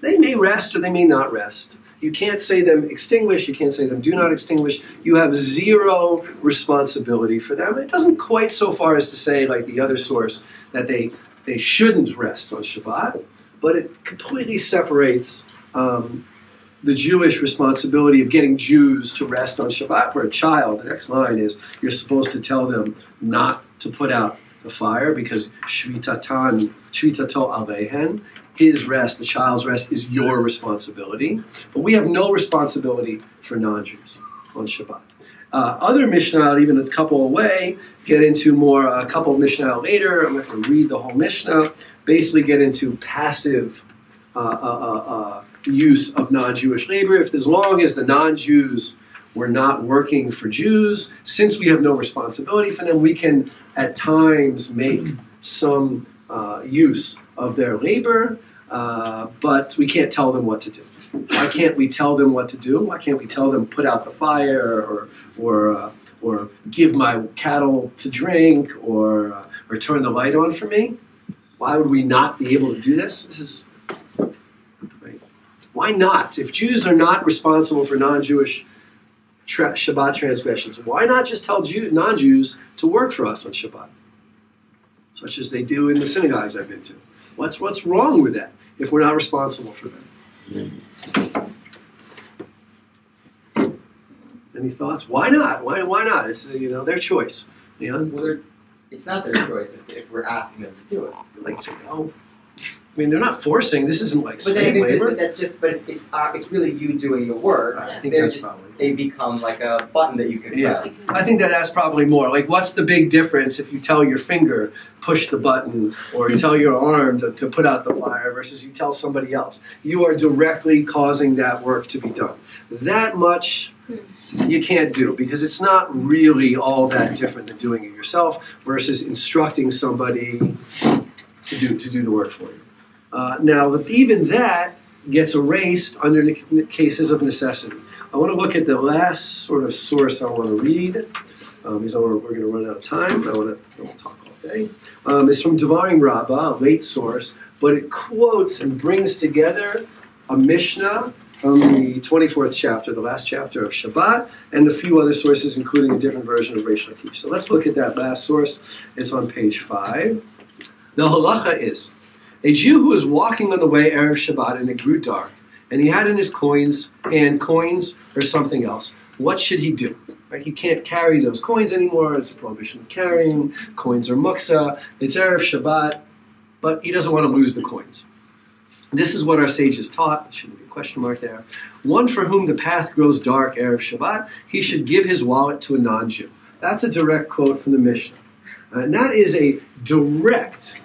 Speaker 1: They may rest or they may not rest. You can't say them extinguish, you can't say them do not extinguish. You have zero responsibility for them. It doesn't quite so far as to say, like the other source, that they, they shouldn't rest on Shabbat, but it completely separates um, the Jewish responsibility of getting Jews to rest on Shabbat. For a child, the next line is you're supposed to tell them not to put out the fire because shvitatan, shvitato alehen, his rest, the child's rest, is your responsibility. But we have no responsibility for non-Jews on Shabbat. Uh, other Mishnah, even a couple away, get into more, a couple Mishnah later. I'm not going to read the whole Mishnah. Basically, get into passive uh, uh, uh, uh, use of non-Jewish labor. If as long as the non-Jews were not working for Jews, since we have no responsibility for them, we can at times make some uh, use of their labor, uh, but we can't tell them what to do. Why can't we tell them what to do? Why can't we tell them put out the fire or or uh, or give my cattle to drink or uh, or turn the light on for me? Why would we not be able to do this? This is. Why not? If Jews are not responsible for non-Jewish tra- Shabbat transgressions, why not just tell Jew- non-Jews to work for us on Shabbat, such as they do in the synagogues I've been to? What's what's wrong with that if we're not responsible for them? Any thoughts? Why not? Why why not? It's you know their choice. You know,
Speaker 11: it's not their choice if, if we're asking them to do it.
Speaker 1: like to go. I mean, they're not forcing. This isn't like
Speaker 11: But
Speaker 1: slave labor.
Speaker 11: but that's just, but it's it's, uh, it's really you doing the work.
Speaker 1: I think
Speaker 11: They're
Speaker 1: that's
Speaker 11: just-
Speaker 1: probably.
Speaker 11: They become like a button that you can
Speaker 1: Yeah.
Speaker 11: press.
Speaker 1: I think that that's probably more. Like, what's the big difference if you tell your finger push the button, or tell your arm to, to put out the fire, versus you tell somebody else? You are directly causing that work to be done. That much you can't do because it's not really all that different than doing it yourself versus instructing somebody to do to do the work for you. Uh, now, even that gets erased under the cases of necessity. I want to look at the last sort of source I want to read um, because want we're going to run out of time. I want to talk all day. Um, it's from Devarim Rabbah, a late source, but it quotes and brings together a Mishnah from the 24th chapter, the last chapter of Shabbat, and a few other sources, including a different version of Reish Lakish. So let's look at that last source. It's on page 5. The halacha is a Jew who was walking on the way Erev Shabbat and it grew dark, and he had in his coins and coins or something else. What should he do? Right? He can't carry those coins anymore. It's a prohibition of carrying. Coins are muksa. It's Erev Shabbat, but he doesn't want to lose the coins. This is what our sages taught. Shouldn't be a question mark there. One for whom the path grows dark Erev Shabbat, he should give his wallet to a non-Jew. That's a direct quote from the Mishnah. Uh, and that is a direct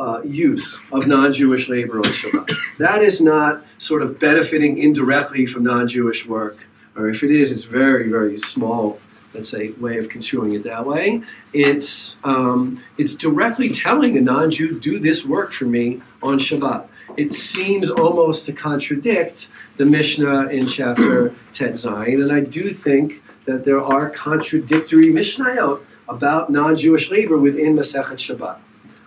Speaker 1: uh, use of non-Jewish labor on Shabbat. That is not sort of benefiting indirectly from non-Jewish work, or if it is, it's very, very small. Let's say way of construing it that way. It's um, it's directly telling a non-Jew do this work for me on Shabbat. It seems almost to contradict the Mishnah in chapter Tet Zayin, and I do think that there are contradictory Mishnayot about non-Jewish labor within Masechet Shabbat.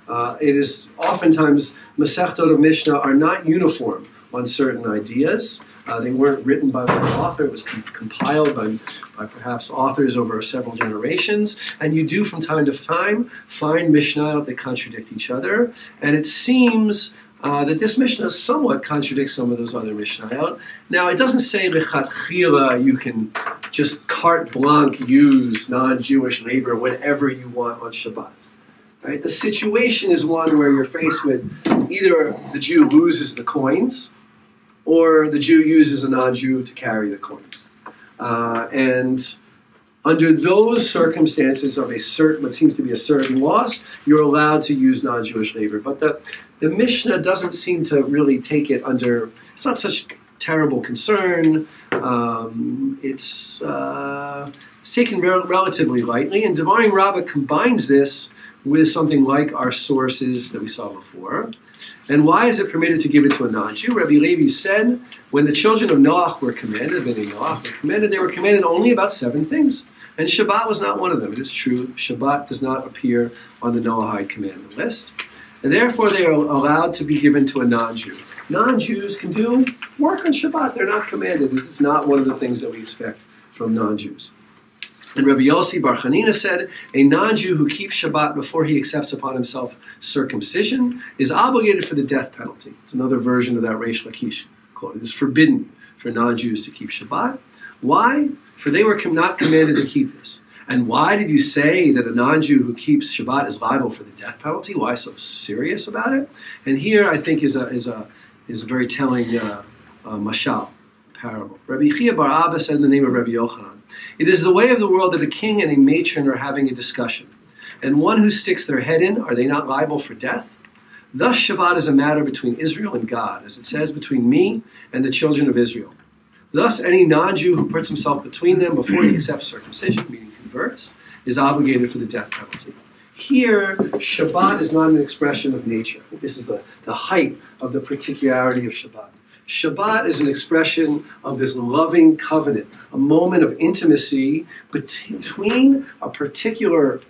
Speaker 1: Uh, it is oftentimes Masechtot of Mishnah are not uniform on certain ideas. Uh, they weren't written by one author. It was com- compiled by, by perhaps authors over several generations. And you do from time to time find Mishnah that contradict each other. And it seems uh, that this Mishnah somewhat contradicts some of those other Mishnayot. Now, it doesn't say lechatchila you can just carte blanche use non-Jewish labor whenever you want on Shabbat. Right? The situation is one where you're faced with either the Jew loses the coins, or the Jew uses a non-Jew to carry the coins. Uh, and under those circumstances of a certain, what seems to be a certain loss, you're allowed to use non-Jewish labor. But the, the Mishnah doesn't seem to really take it under, it's not such terrible concern. Um, it's, uh, it's taken rel- relatively lightly. And Devarim Rabbah combines this with something like our sources that we saw before. And why is it permitted to give it to a non-Jew? Rabbi Levi said, when the children of Noach were commanded, Bnei Noach were commanded, they were commanded only about seven things. And Shabbat was not one of them. It is true, Shabbat does not appear on the Noahide commandment list. And therefore they are allowed to be given to a non-Jew. Non-Jews can do work on Shabbat. They're not commanded. It's not one of the things that we expect from non-Jews. And Rabbi Yossi Bar Chanina said, a non-Jew who keeps Shabbat before he accepts upon himself circumcision is obligated for the death penalty. It's another version of that Reish Lakish quote. It is forbidden for non-Jews to keep Shabbat. Why? For they were not commanded to keep this. And why did you say that a non-Jew who keeps Shabbat is liable for the death penalty? Why so serious about it? And here, I think, is a is a is a very telling uh, uh, mashal parable. Rabbi Chia Bar Abba said in the name of Rabbi Yochanan, "It is the way of the world that a king and a matron are having a discussion, and one who sticks their head in, are they not liable for death?" Thus, Shabbat is a matter between Israel and God, as it says, between me and the children of Israel. Thus, any non Jew who puts himself between them before he accepts circumcision, meaning converts, is obligated for the death penalty. Here, Shabbat is not an expression of nature. This is the, the height of the particularity of Shabbat. Shabbat is an expression of this loving covenant, a moment of intimacy between a particular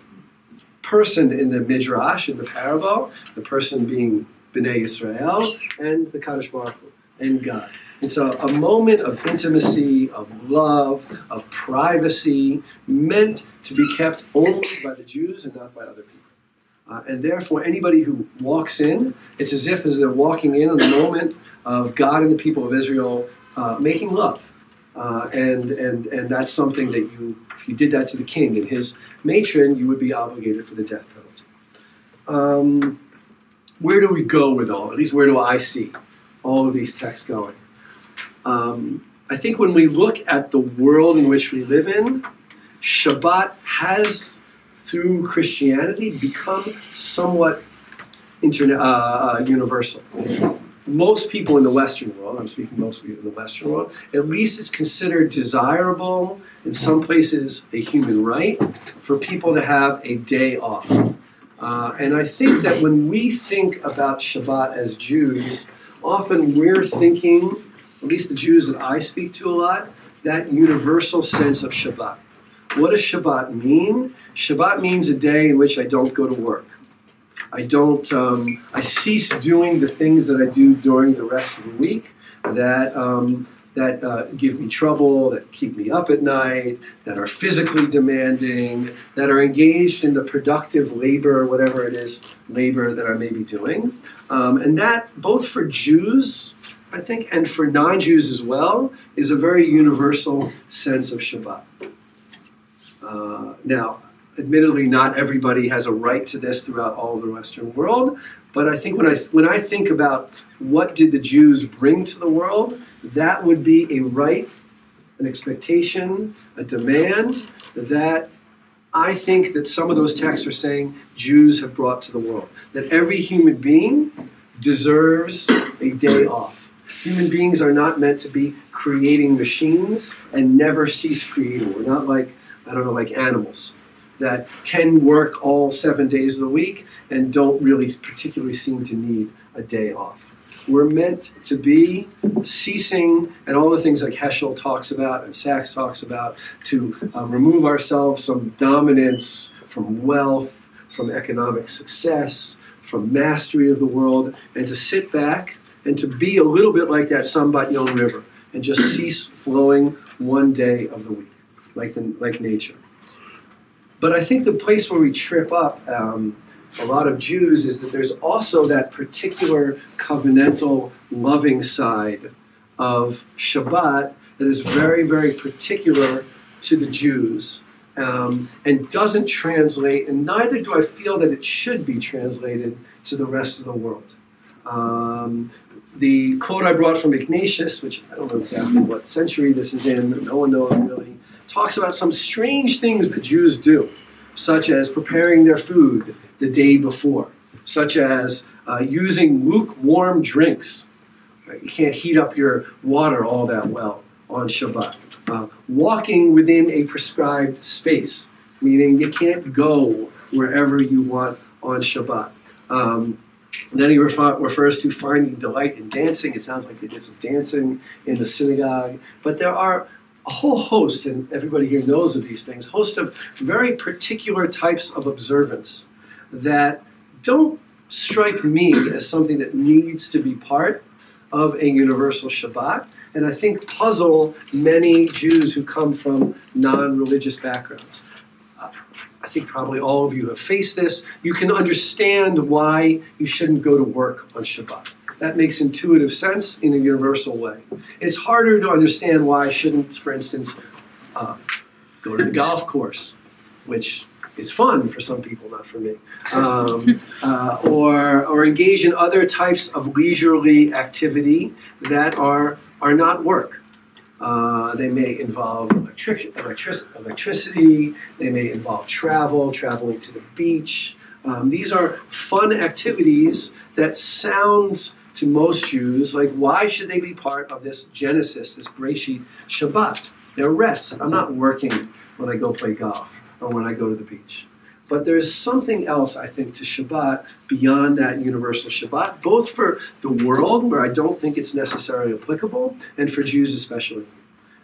Speaker 1: person in the midrash, in the parable, the person being Bnei Israel, and the Kadosh Baruch Hu, and God. It's a, a moment of intimacy, of love, of privacy, meant to be kept only by the Jews and not by other people. Uh, and therefore, anybody who walks in, it's as if as they're walking in on the moment of God and the people of Israel uh, making love. Uh, and, and, and that's something that you, if you did that to the king and his matron, you would be obligated for the death penalty. Um, where do we go with all? At least where do I see all of these texts going? Um, I think when we look at the world in which we live in, Shabbat has, through Christianity, become somewhat uh, uh, universal. Most people in the Western world, I'm speaking mostly in the Western world, at least it's considered desirable, in some places a human right, for people to have a day off. Uh, and I think that when we think about Shabbat as Jews, often we're thinking, at least the Jews that I speak to a lot, that universal sense of Shabbat. What does Shabbat mean? Shabbat means a day in which I don't go to work. I don't, um, I cease doing the things that I do during the rest of the week that, um, that uh, give me trouble, that keep me up at night, that are physically demanding, that are engaged in the productive labor, whatever it is, labor that I may be doing. Um, and that, both for Jews, I think, and for non Jews as well, is a very universal sense of Shabbat. Uh, now, admittedly, not everybody has a right to this throughout all of the Western world, but I think when I, when I think about what did the Jews bring to the world, that would be a right, an expectation, a demand that I think that some of those texts are saying Jews have brought to the world. That every human being deserves a day off. Human beings are not meant to be creating machines and never cease creating. We're not like, I don't know, like animals that can work all seven days of the week and don't really particularly seem to need a day off. We're meant to be ceasing, and all the things like Heschel talks about and Sacks talks about, to uh, remove ourselves from dominance, from wealth, from economic success, from mastery of the world, and to sit back and to be a little bit like that Sambatyon River and just cease flowing one day of the week, like, the, like nature. But I think the place where we trip up um, a lot of Jews is that there's also that particular covenantal loving side of Shabbat that is very, very particular to the Jews um, and doesn't translate, and neither do I feel that it should be translated to the rest of the world. Um, the quote I brought from Ignatius, which I don't know exactly what century this is in, no one knows really, talks about some strange things that Jews do, such as preparing their food the day before, such as uh, using lukewarm drinks. Right? You can't heat up your water all that well on Shabbat. Uh, walking within a prescribed space, meaning you can't go wherever you want on Shabbat. Um, then he refer, refers to finding delight in dancing. It sounds like they did some dancing in the synagogue. But there are a whole host, and everybody here knows of these things, host of very particular types of observance that don't strike me as something that needs to be part of a universal Shabbat, and I think puzzle many Jews who come from non religious backgrounds. I think probably all of you have faced this. You can understand why you shouldn't go to work on Shabbat. That makes intuitive sense in a universal way. It's harder to understand why I shouldn't, for instance, uh, go to the golf course, which is fun for some people, not for me, um, uh, or, or engage in other types of leisurely activity that are, are not work. Uh, they may involve electric, electric, electricity, they may involve travel, traveling to the beach. Um, these are fun activities that sound to most Jews like, why should they be part of this Genesis, this Breshit Shabbat? They're rest. I'm not working when I go play golf or when I go to the beach. But there's something else, I think, to Shabbat beyond that universal Shabbat, both for the world, where I don't think it's necessarily applicable, and for Jews especially.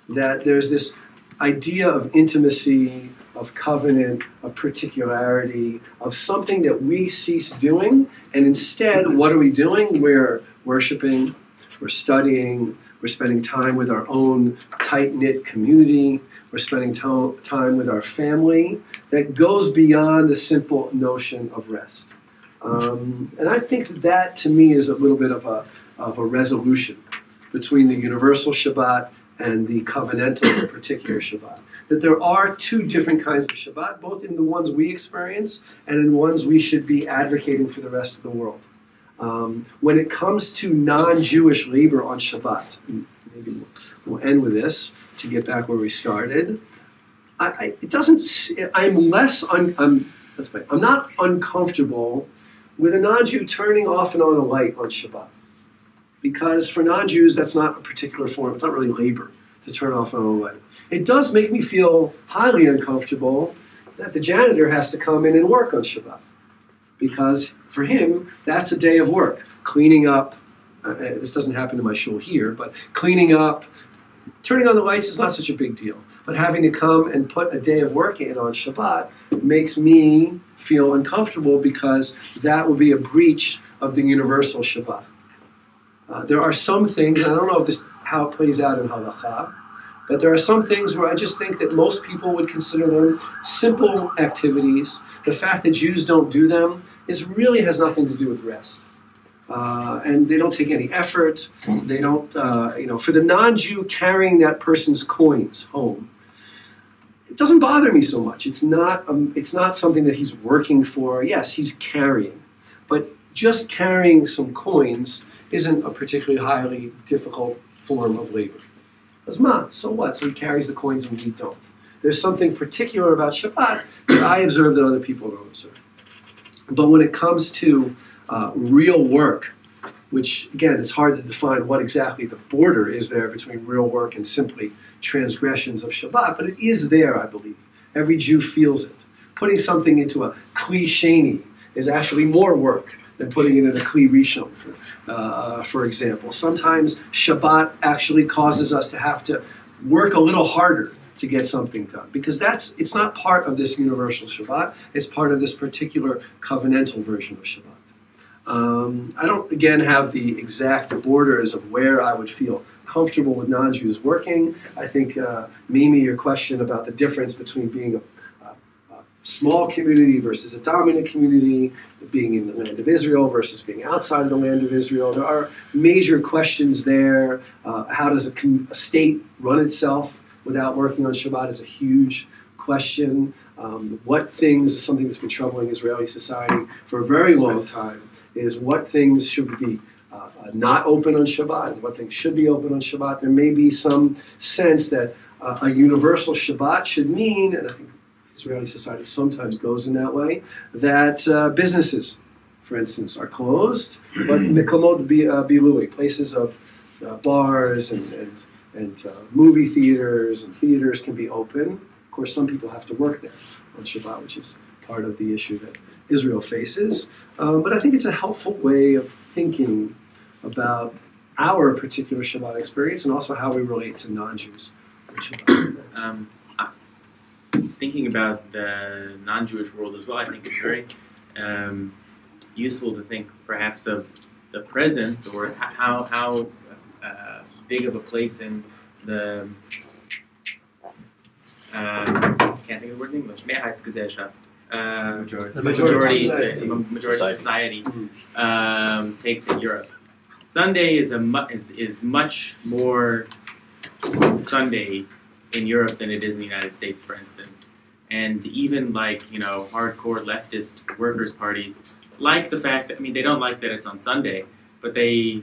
Speaker 1: That there's this idea of intimacy, of covenant, of particularity, of something that we cease doing, and instead, what are we doing? We're worshiping, we're studying, we're spending time with our own tight knit community, we're spending time with our family that goes beyond the simple notion of rest. Um, and I think that, that to me is a little bit of a, of a resolution between the universal Shabbat and the covenantal particular Shabbat. That there are two different kinds of Shabbat, both in the ones we experience and in ones we should be advocating for the rest of the world. Um, when it comes to non-Jewish labor on Shabbat, maybe we'll, end with this to get back where we started. I, I, it doesn't. I'm less. Un, I'm. Let's. I'm not uncomfortable with a non-Jew turning off and on a light on Shabbat, because for non-Jews that's not a particular form. It's not really labor to turn off and on a light. It does make me feel highly uncomfortable that the janitor has to come in and work on Shabbat, because for him that's a day of work, cleaning up. Uh, this doesn't happen in my shul here, but cleaning up, turning on the lights is not such a big deal. But having to come and put a day of work in on Shabbat makes me feel uncomfortable because that would be a breach of the universal Shabbat. Uh, there are some things, I don't know if this how it plays out in halacha, but there are some things where I just think that most people would consider them simple activities. The fact that Jews don't do them is really has nothing to do with rest. Uh, and they don't take any effort. They don't, uh, you know, for the non-Jew carrying that person's coins home, it doesn't bother me so much. It's not, um, it's not something that he's working for. Yes, he's carrying, but just carrying some coins isn't a particularly highly difficult form of labor. Asma, so what? So he carries the coins and we don't. There's something particular about Shabbat that I observe that other people don't observe. But when it comes to uh, real work, which again, it's hard to define what exactly the border is there between real work and simply transgressions of Shabbat, but it is there, I believe. Every Jew feels it. Putting something into a kli sheni is actually more work than putting it in a kli rishon, for, uh, for example. Sometimes Shabbat actually causes us to have to work a little harder to get something done because that's it's not part of this universal Shabbat. It's part of this particular covenantal version of Shabbat. Um, I don't again have the exact borders of where I would feel comfortable with non-Jews working. I think uh, Mimi, your question about the difference between being a, a, a small community versus a dominant community, being in the land of Israel versus being outside of the land of Israel, there are major questions there. Uh, how does a, a state run itself without working on Shabbat is a huge question. Um, what things, something that's been troubling Israeli society for a very long time, is what things should be uh, uh, not open on Shabbat and what things should be open on Shabbat. There may be some sense that uh, a universal Shabbat should mean, and I think Israeli society sometimes goes in that way, that uh, businesses, for instance, are closed, but mikamot bi- uh, bilui, places of uh, bars and, and, and uh, movie theaters and theaters can be open. Of course, some people have to work there on Shabbat, which is part of the issue that Israel faces. Um, but I think it's a helpful way of thinking about our particular Shabbat experience and also how we relate to non-Jews. Shabbat.
Speaker 3: Um, I- thinking about the non-Jewish world as well, I think it's very um, useful to think perhaps of the presence or how how uh, big of a place in the um, can't think of the word in English Mehrheitsgesellschaft. Uh,
Speaker 5: Majority.
Speaker 3: the
Speaker 8: Majority
Speaker 3: majority,
Speaker 1: society.
Speaker 3: the majority
Speaker 7: Society.
Speaker 3: society,
Speaker 1: Mhm.
Speaker 3: um, takes in Europe. Sunday is a mu- is, is much more Sunday in Europe than it is in the United States, for instance. And even like you know hardcore leftist workers' parties like the fact that I mean they don't like that it's on Sunday, but they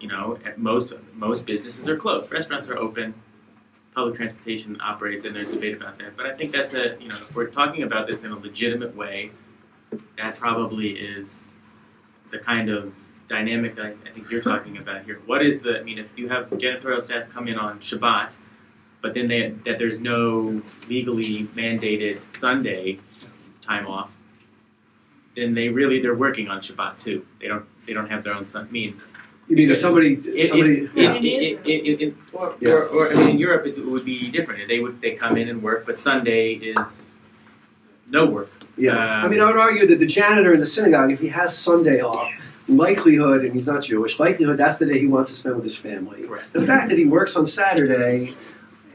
Speaker 3: you know at most most businesses are closed, restaurants are open, public transportation operates, and there's debate about that. But I think that's a you know if we're talking about this in a legitimate way, that probably is the kind of dynamic that I, I think you're talking about here. What is the? I mean, if you have janitorial staff come in on Shabbat, but then they, that there's no legally mandated Sunday time off, then they really they're working on Shabbat too. They don't they don't have their own Sun. I mean,
Speaker 1: You mean if somebody, somebody, yeah.
Speaker 3: or,
Speaker 1: Yeah.
Speaker 3: or, or I mean, in Europe it would be different. They would they come in and work, but Sunday is no work.
Speaker 1: Yeah,
Speaker 3: Um,
Speaker 1: I mean, I would argue that the janitor in the synagogue, if he has Sunday off, likelihood, and he's not Jewish, likelihood that's the day he wants to spend with his family. The fact that he works on Saturday,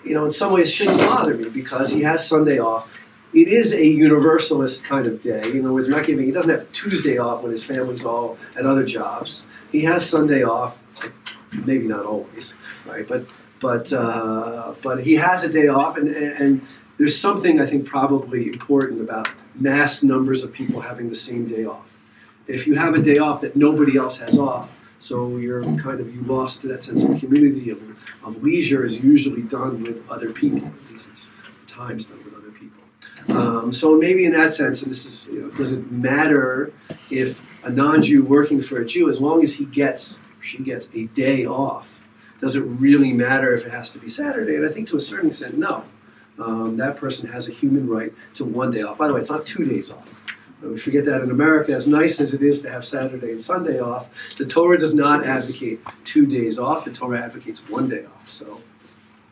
Speaker 1: you know, in some ways shouldn't bother me because he has Sunday off. It is a universalist kind of day. In other words, not giving. He doesn't have Tuesday off when his family's all at other jobs. He has Sunday off, maybe not always, right? But but uh, but he has a day off, and and there's something I think probably important about mass numbers of people having the same day off. if you have a day off that nobody else has off, so you're kind of you lost to that sense of community of, of leisure is usually done with other people. At least it's times done with other people. Um, so maybe in that sense, and this is you know, does it matter if a non-Jew working for a Jew, as long as he gets she gets a day off, does it really matter if it has to be Saturday? And I think to a certain extent, no. Um, that person has a human right to one day off. By the way, it's not two days off. We forget that in America, as nice as it is to have Saturday and Sunday off, the Torah does not advocate two days off. The Torah advocates one day off. So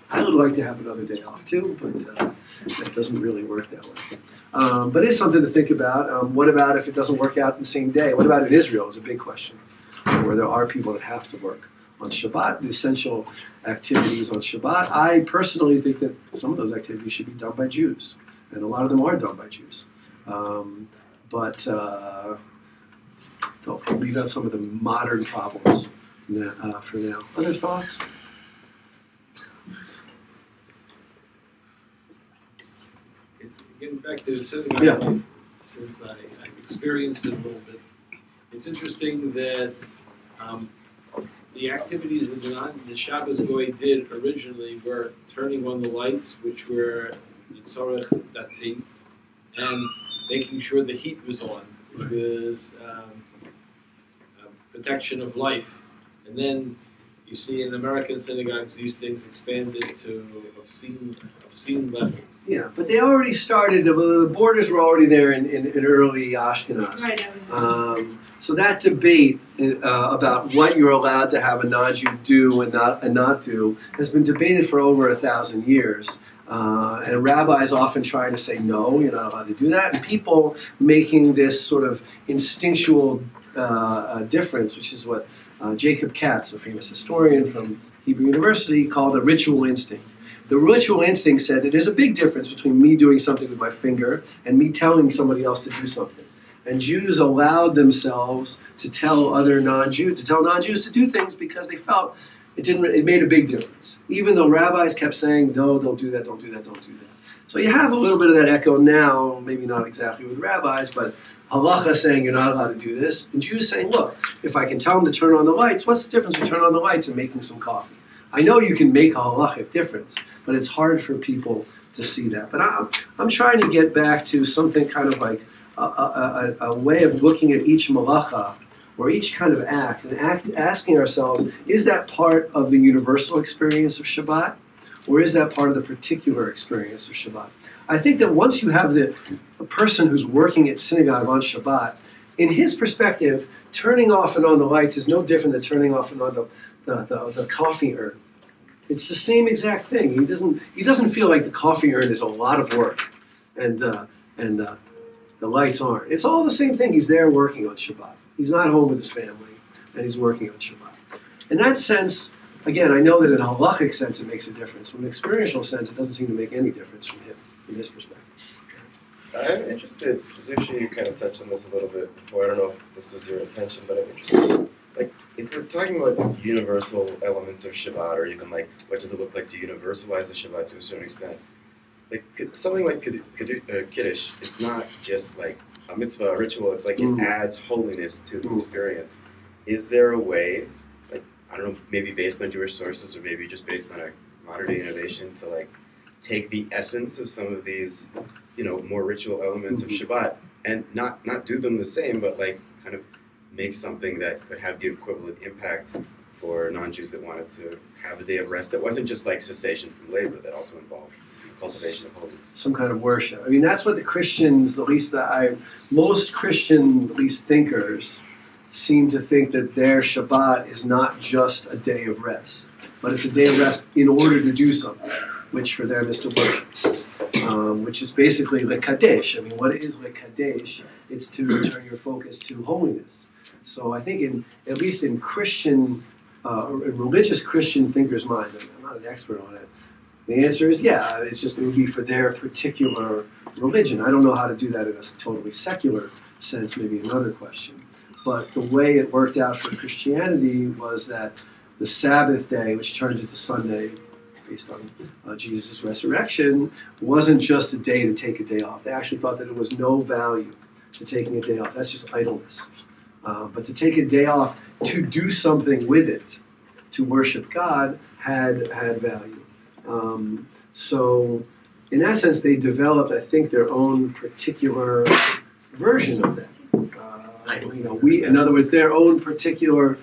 Speaker 1: I would like to have another day off too, but uh, that doesn't really work that way. Um, but it's something to think about. Um, what about if it doesn't work out the same day? What about in Israel is a big question, where there are people that have to work on Shabbat, essential activities on Shabbat. I personally think that some of those activities should be done by Jews, and a lot of them are done by Jews. Um, but uh, don't leave out some of the modern problems now, uh, for now. Other thoughts?
Speaker 9: Getting back to the synagogue
Speaker 1: Yeah.
Speaker 9: life, since I, I've experienced it a little bit, it's interesting that um, the activities that the, Shabbos Goy did originally were turning on the lights, which were Tzorech Dati, and making sure the heat was on, which was um, uh, protection of life. And then you see in American synagogues these things expanded to obscene, obscene levels.
Speaker 1: Yeah, but they already started. The, the borders were already there in, in, in early Ashkenaz.
Speaker 10: Right, I was just
Speaker 1: Um, so that debate uh, about what you're allowed to have a non-Jew do and not and not do has been debated for over a thousand years. Uh, and rabbis often try to say no, you're not allowed to do that. And people making this sort of instinctual uh, uh, difference, which is what uh, Jacob Katz, a famous historian from Hebrew University, called a ritual instinct. The ritual instinct said that there's a big difference between me doing something with my finger and me telling somebody else to do something. And Jews allowed themselves to tell other non-Jews, to tell non-Jews to do things because they felt it didn't. It made a big difference, even though rabbis kept saying, "No, don't do that, don't do that, don't do that." So you have a little bit of that echo now, maybe not exactly with rabbis, but halacha saying you're not allowed to do this, and Jews saying, "Look, if I can tell them to turn on the lights, what's the difference between turning on the lights and making some coffee?" I know you can make a halachic difference, but it's hard for people to see that. But I'm, I'm trying to get back to something kind of like a, a, a, a way of looking at each malacha or each kind of act and act, asking ourselves, is that part of the universal experience of Shabbat? Or is that part of the particular experience of Shabbat? I think that once you have the person who's working at synagogue on Shabbat, in his perspective, turning off and on the lights is no different than turning off and on the, the, the, the coffee urn. It's the same exact thing. He doesn't he doesn't feel like the coffee urn is a lot of work, and uh, and uh, the lights aren't. It's all the same thing. He's there working on Shabbat. He's not home with his family, and he's working on Shabbat. In that sense, again, I know that in a halachic sense it makes a difference. From an experiential sense, it doesn't seem to make any difference from him, from his perspective.
Speaker 7: I'm interested, Zushi, you kind of touched on this a little bit before. I don't know if this was your intention, but I'm interested. Like, if we're talking about universal elements of Shabbat, or even like what does it look like to universalize the Shabbat to a certain extent, like something like uh, Kiddush, it's not just like a mitzvah, a ritual. It's like it
Speaker 1: Mhm.
Speaker 7: adds holiness to the
Speaker 1: Mhm.
Speaker 7: experience. Is there a way, like I don't know, maybe based on Jewish sources, or maybe just based on a modern day innovation, to like take the essence of some of these, you know, more ritual elements of Shabbat and not not do them the same, but like kind of make something that could have the equivalent impact for non-Jews that wanted to have a day of rest that wasn't just like cessation from labor, that also involved cultivation of holiness.
Speaker 1: some kind of worship. I mean, that's what the Christians, at least that I, most Christian, at least thinkers, seem to think that their Shabbat is not just a day of rest, but it's a day of rest in order to do something, which for them is to worship, um, which is basically lekadesh. I mean, what is lekadesh? It's to turn your focus to holiness. So I think, in at least in Christian, uh, in religious Christian thinkers' minds, I'm not an expert on it. The answer is yeah. It's just it would be for their particular religion. I don't know how to do that in a totally secular sense. Maybe another question. But the way it worked out for Christianity was that the Sabbath day, which turns into Sunday, based on uh, Jesus' resurrection, wasn't just a day to take a day off. They actually thought that it was no value to taking a day off. That's just idleness. Uh, but to take a day off to do something with it, to worship God, had had value. Um, so, in that sense, they developed, I think, their own particular version of that. Uh, you know, we, in other words, their own particular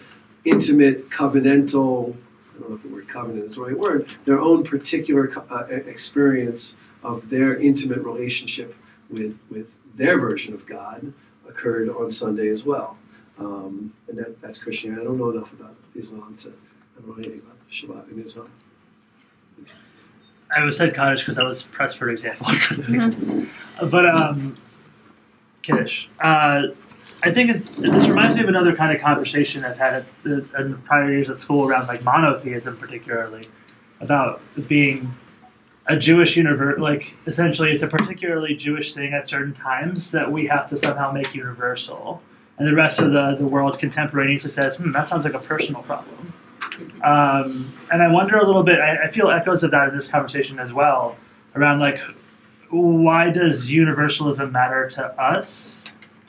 Speaker 1: intimate covenantal. I don't know if the word covenant is the right word. Their own particular uh, experience of their intimate relationship with with their version of God occurred on Sunday as well. Um, and that, that's Christianity. I don't know enough about Islam to I don't know anything about Shabbat in Islam.
Speaker 8: I was said cottage because I was pressed for an example. I couldn't think of- but um, Kiddush. Uh, I think it's this reminds me of another kind of conversation I've had at, in prior years at school around like monotheism, particularly about being a Jewish universe. Like essentially, it's a particularly Jewish thing at certain times that we have to somehow make universal, and the rest of the the world contemporaneously says, "Hmm, that sounds like a personal problem." Um, and I wonder a little bit. I, I feel echoes of that in this conversation as well, around like why does universalism matter to us?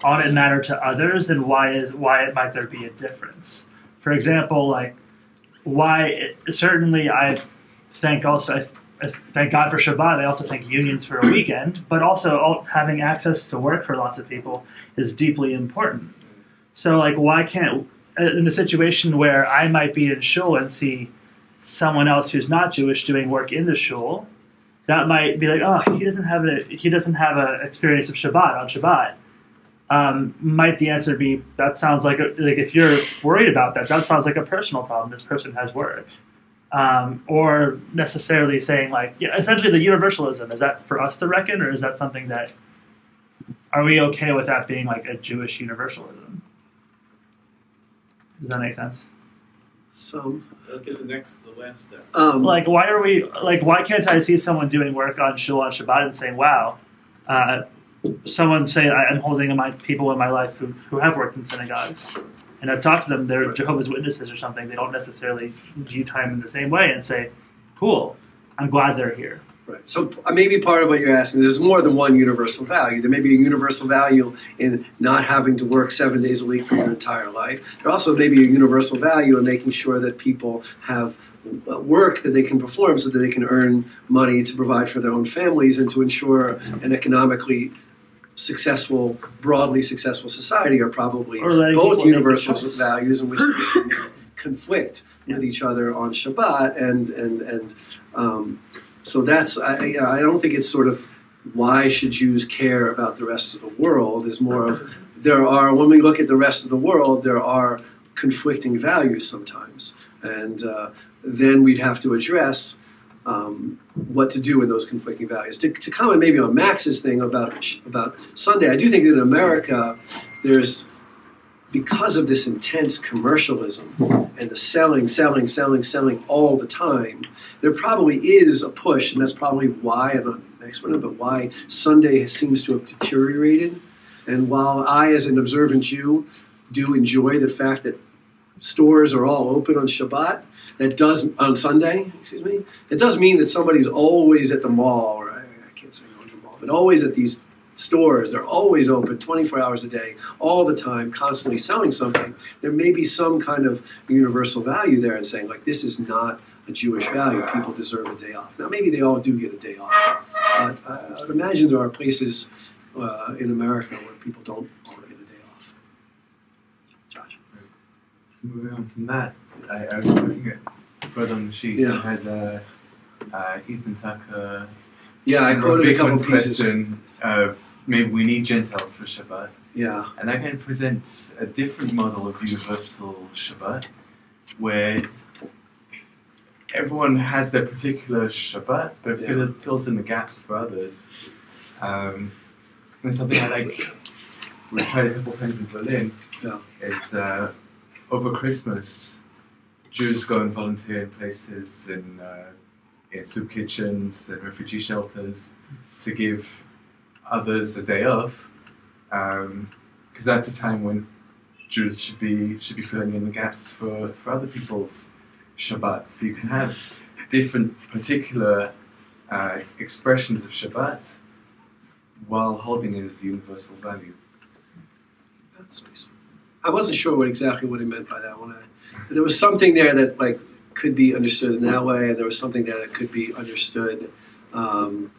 Speaker 8: Ought it matter to others? And why is why might there be a difference? For example, like why it, certainly I thank also I, I thank God for Shabbat. I also thank unions for a weekend, but also all, having access to work for lots of people is deeply important. So like why can't in the situation where I might be in shul and see someone else who's not Jewish doing work in the shul, that might be like, oh, he doesn't have a he doesn't have an experience of Shabbat on Shabbat. Um, might the answer be that sounds like a, like if you're worried about that, that sounds like a personal problem. This person has work, um, or necessarily saying like, yeah, essentially the universalism is that for us to reckon, or is that something that are we okay with that being like a Jewish universalism? Does that make sense?
Speaker 1: So,
Speaker 9: Okay, the next, the last step.
Speaker 1: um,
Speaker 8: like why are we like why can't I see someone doing work on Shul on Shabbat and saying, "Wow," uh, someone say, I- "I'm holding my people in my life who, who have worked in synagogues," and I've talked to them. They're Jehovah's Witnesses or something. They don't necessarily view time in the same way, and say, "Cool, I'm glad they're here."
Speaker 1: Right. So uh, maybe part of what you're asking, there's more than one universal value. There may be a universal value in not having to work seven days a week for your entire life. There also may be a universal value in making sure that people have uh, work that they can perform so that they can earn money to provide for their own families and to ensure an economically successful, broadly successful society are probably both
Speaker 8: people make the
Speaker 1: universal values in which conflict with each other on Shabbat and and and um, so that's I, you know, I don't think it's sort of why should Jews care about the rest of the world is more of there are when we look at the rest of the world there are conflicting values sometimes and uh, then we'd have to address um, what to do with those conflicting values. To, to comment maybe on Max's thing about about Sunday, I do think that in America there's because of this intense commercialism mm-hmm. and the selling, selling, selling, selling all the time, there probably is a push, and that's probably why, I'm not on it, but why Sunday seems to have deteriorated. And while I, as an observant Jew, do enjoy the fact that stores are all open on Shabbat, that does, on Sunday, excuse me, it does mean that somebody's always at the mall, or I, I can't say going to the mall, but always at these stores. They're always open 24 hours a day, all the time, constantly selling something. There may be some kind of universal value there in saying, like, this is not a Jewish value. People deserve a day off. Now, maybe they all do get a day off, but I, I would imagine there are places uh, in America where people don't want to get a day off. Josh.
Speaker 12: Moving on from that, I, I was looking at further on the sheet.
Speaker 1: Yeah.
Speaker 12: I had uh, uh, Ethan Tucker.
Speaker 1: Yeah, I quoted a couple pieces.
Speaker 12: question of maybe we need Gentiles for Shabbat,
Speaker 1: Yeah,
Speaker 12: and that kind of presents a different model of universal Shabbat, where everyone has their particular Shabbat, but
Speaker 1: Yeah.
Speaker 12: fill, fills in the gaps for others. Um, and something I like, we've tried a couple of times in Berlin,
Speaker 1: Yeah.
Speaker 12: is uh, over Christmas, Jews go and volunteer in places in, uh, in soup kitchens and refugee shelters to give others a day off, because that's a time when Jews should be should be filling in the gaps for, for other people's Shabbat. So you can have different particular uh, expressions of Shabbat while holding it as a universal value.
Speaker 1: that's nice. I wasn't sure what exactly what he meant by that one. There was something there that like could be understood in that way, and there was something there that could be understood um,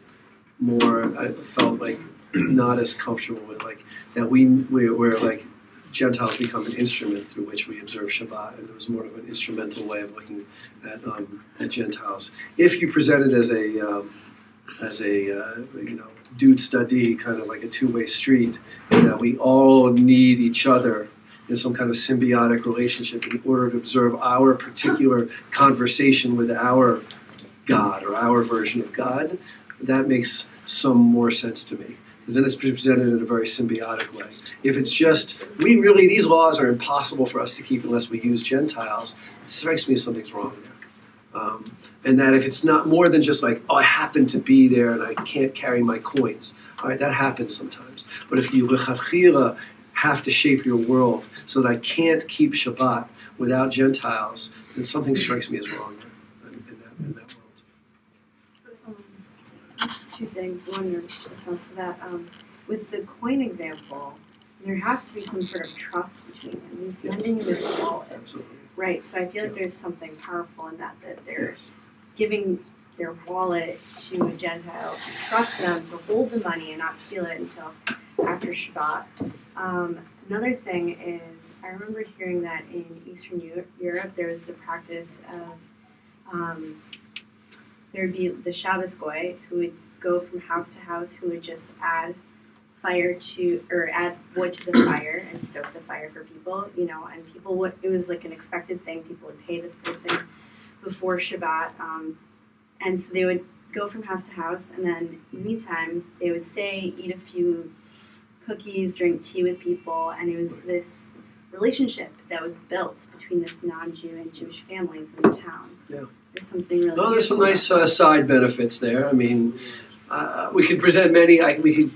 Speaker 1: more. I felt like not as comfortable with like that we we were like Gentiles become an instrument through which we observe Shabbat, and it was more of an instrumental way of looking at um, at Gentiles. If you present it as a um, as a uh, you know dude study, kind of like a two way street, and that we all need each other in some kind of symbiotic relationship in order to observe our particular conversation with our God or our version of God. That makes some more sense to me. Because then it's presented in a very symbiotic way. If it's just, we really, these laws are impossible for us to keep unless we use Gentiles, it strikes me something's wrong there. Um, and that if it's not more than just like, oh, I happen to be there and I can't carry my coins, all right, that happens sometimes. But if you have to shape your world so that I can't keep Shabbat without Gentiles, then something strikes me as wrong in, that, in that
Speaker 13: two things. One, response to that, um, with the coin example, there has to be some sort of trust between them. He's lending him his wallet.
Speaker 1: Absolutely.
Speaker 13: Right, so I feel like there's something powerful in that, that they're
Speaker 1: Yes.
Speaker 13: giving their wallet to a Gentile to trust them to hold the money and not steal it until after Shabbat. Um, another thing is, I remember hearing that in Eastern Europe there was a practice of um, there would be the Shabbos goy who would go from house to house who would just add fire to or add wood to the fire and stoke the fire for people, you know, and people would it was like an expected thing. People would pay this person before Shabbat, um, and so they would go from house to house, and then in the meantime they would stay, eat a few cookies, drink tea with people, and it was this relationship that was built between this non-Jew and Jewish families in the town.
Speaker 1: Yeah.
Speaker 13: There's something really.
Speaker 1: Oh, there's some nice uh, side benefits there. I mean, uh, we could present many. I, we could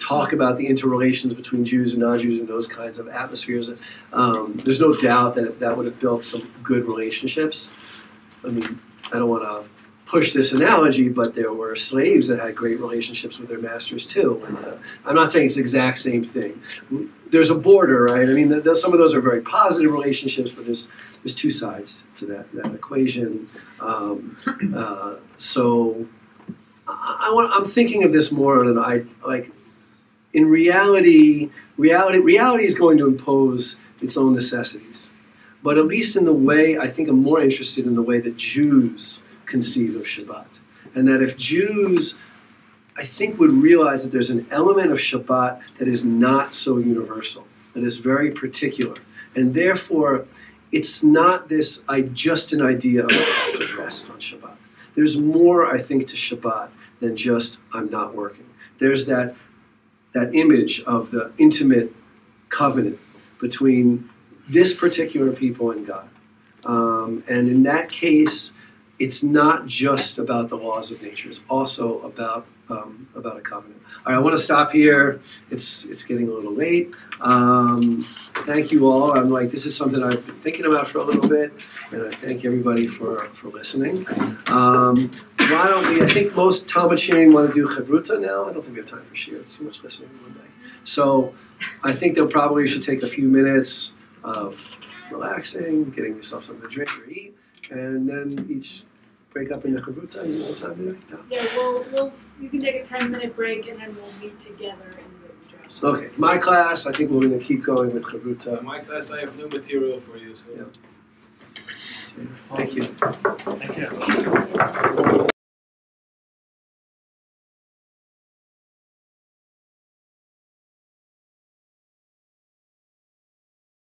Speaker 1: talk about the interrelations between Jews and non-Jews and those kinds of atmospheres. Um, there's no doubt that that would have built some good relationships. I mean, I don't want to push this analogy, but there were slaves that had great relationships with their masters too. And uh, I'm not saying it's the exact same thing. There's a border, right? I mean, some of those are very positive relationships, but there's there's two sides to that that equation. Um, uh, so I, want, I'm thinking of this more on an I like in reality. Reality reality is going to impose its own necessities, but at least in the way I think I'm more interested in the way that Jews conceive of Shabbat, and that if Jews I think would realize that there's an element of Shabbat that is not so universal, that is very particular, and therefore it's not this I just an idea of to rest on Shabbat. There's more, I think, to Shabbat than just I'm not working. There's that that image of the intimate covenant between this particular people and God. Um, and in that case, it's not just about the laws of nature. It's also about um, about a covenant. All right, I want to stop here. It's it's getting a little late. Um, thank you all. I'm like this is something I've been thinking about for a little bit, and I thank everybody for for listening. Um, why don't we? I think most Talmud want to do Chavruta now. I don't think we have time for Shiur. It's too much listening in one day. So I think they'll probably should take a few minutes of relaxing, getting yourself something to drink or eat, and then each break up in the Chavruta and use the time to do it.
Speaker 10: Yeah, we'll, we'll, you can take a ten minute break and then we'll meet together.
Speaker 1: Okay, my class, I think we're going to keep going with Chavruta.
Speaker 9: In my class, I have new material for you, so. Yeah.
Speaker 1: Thank you.
Speaker 8: Thank you.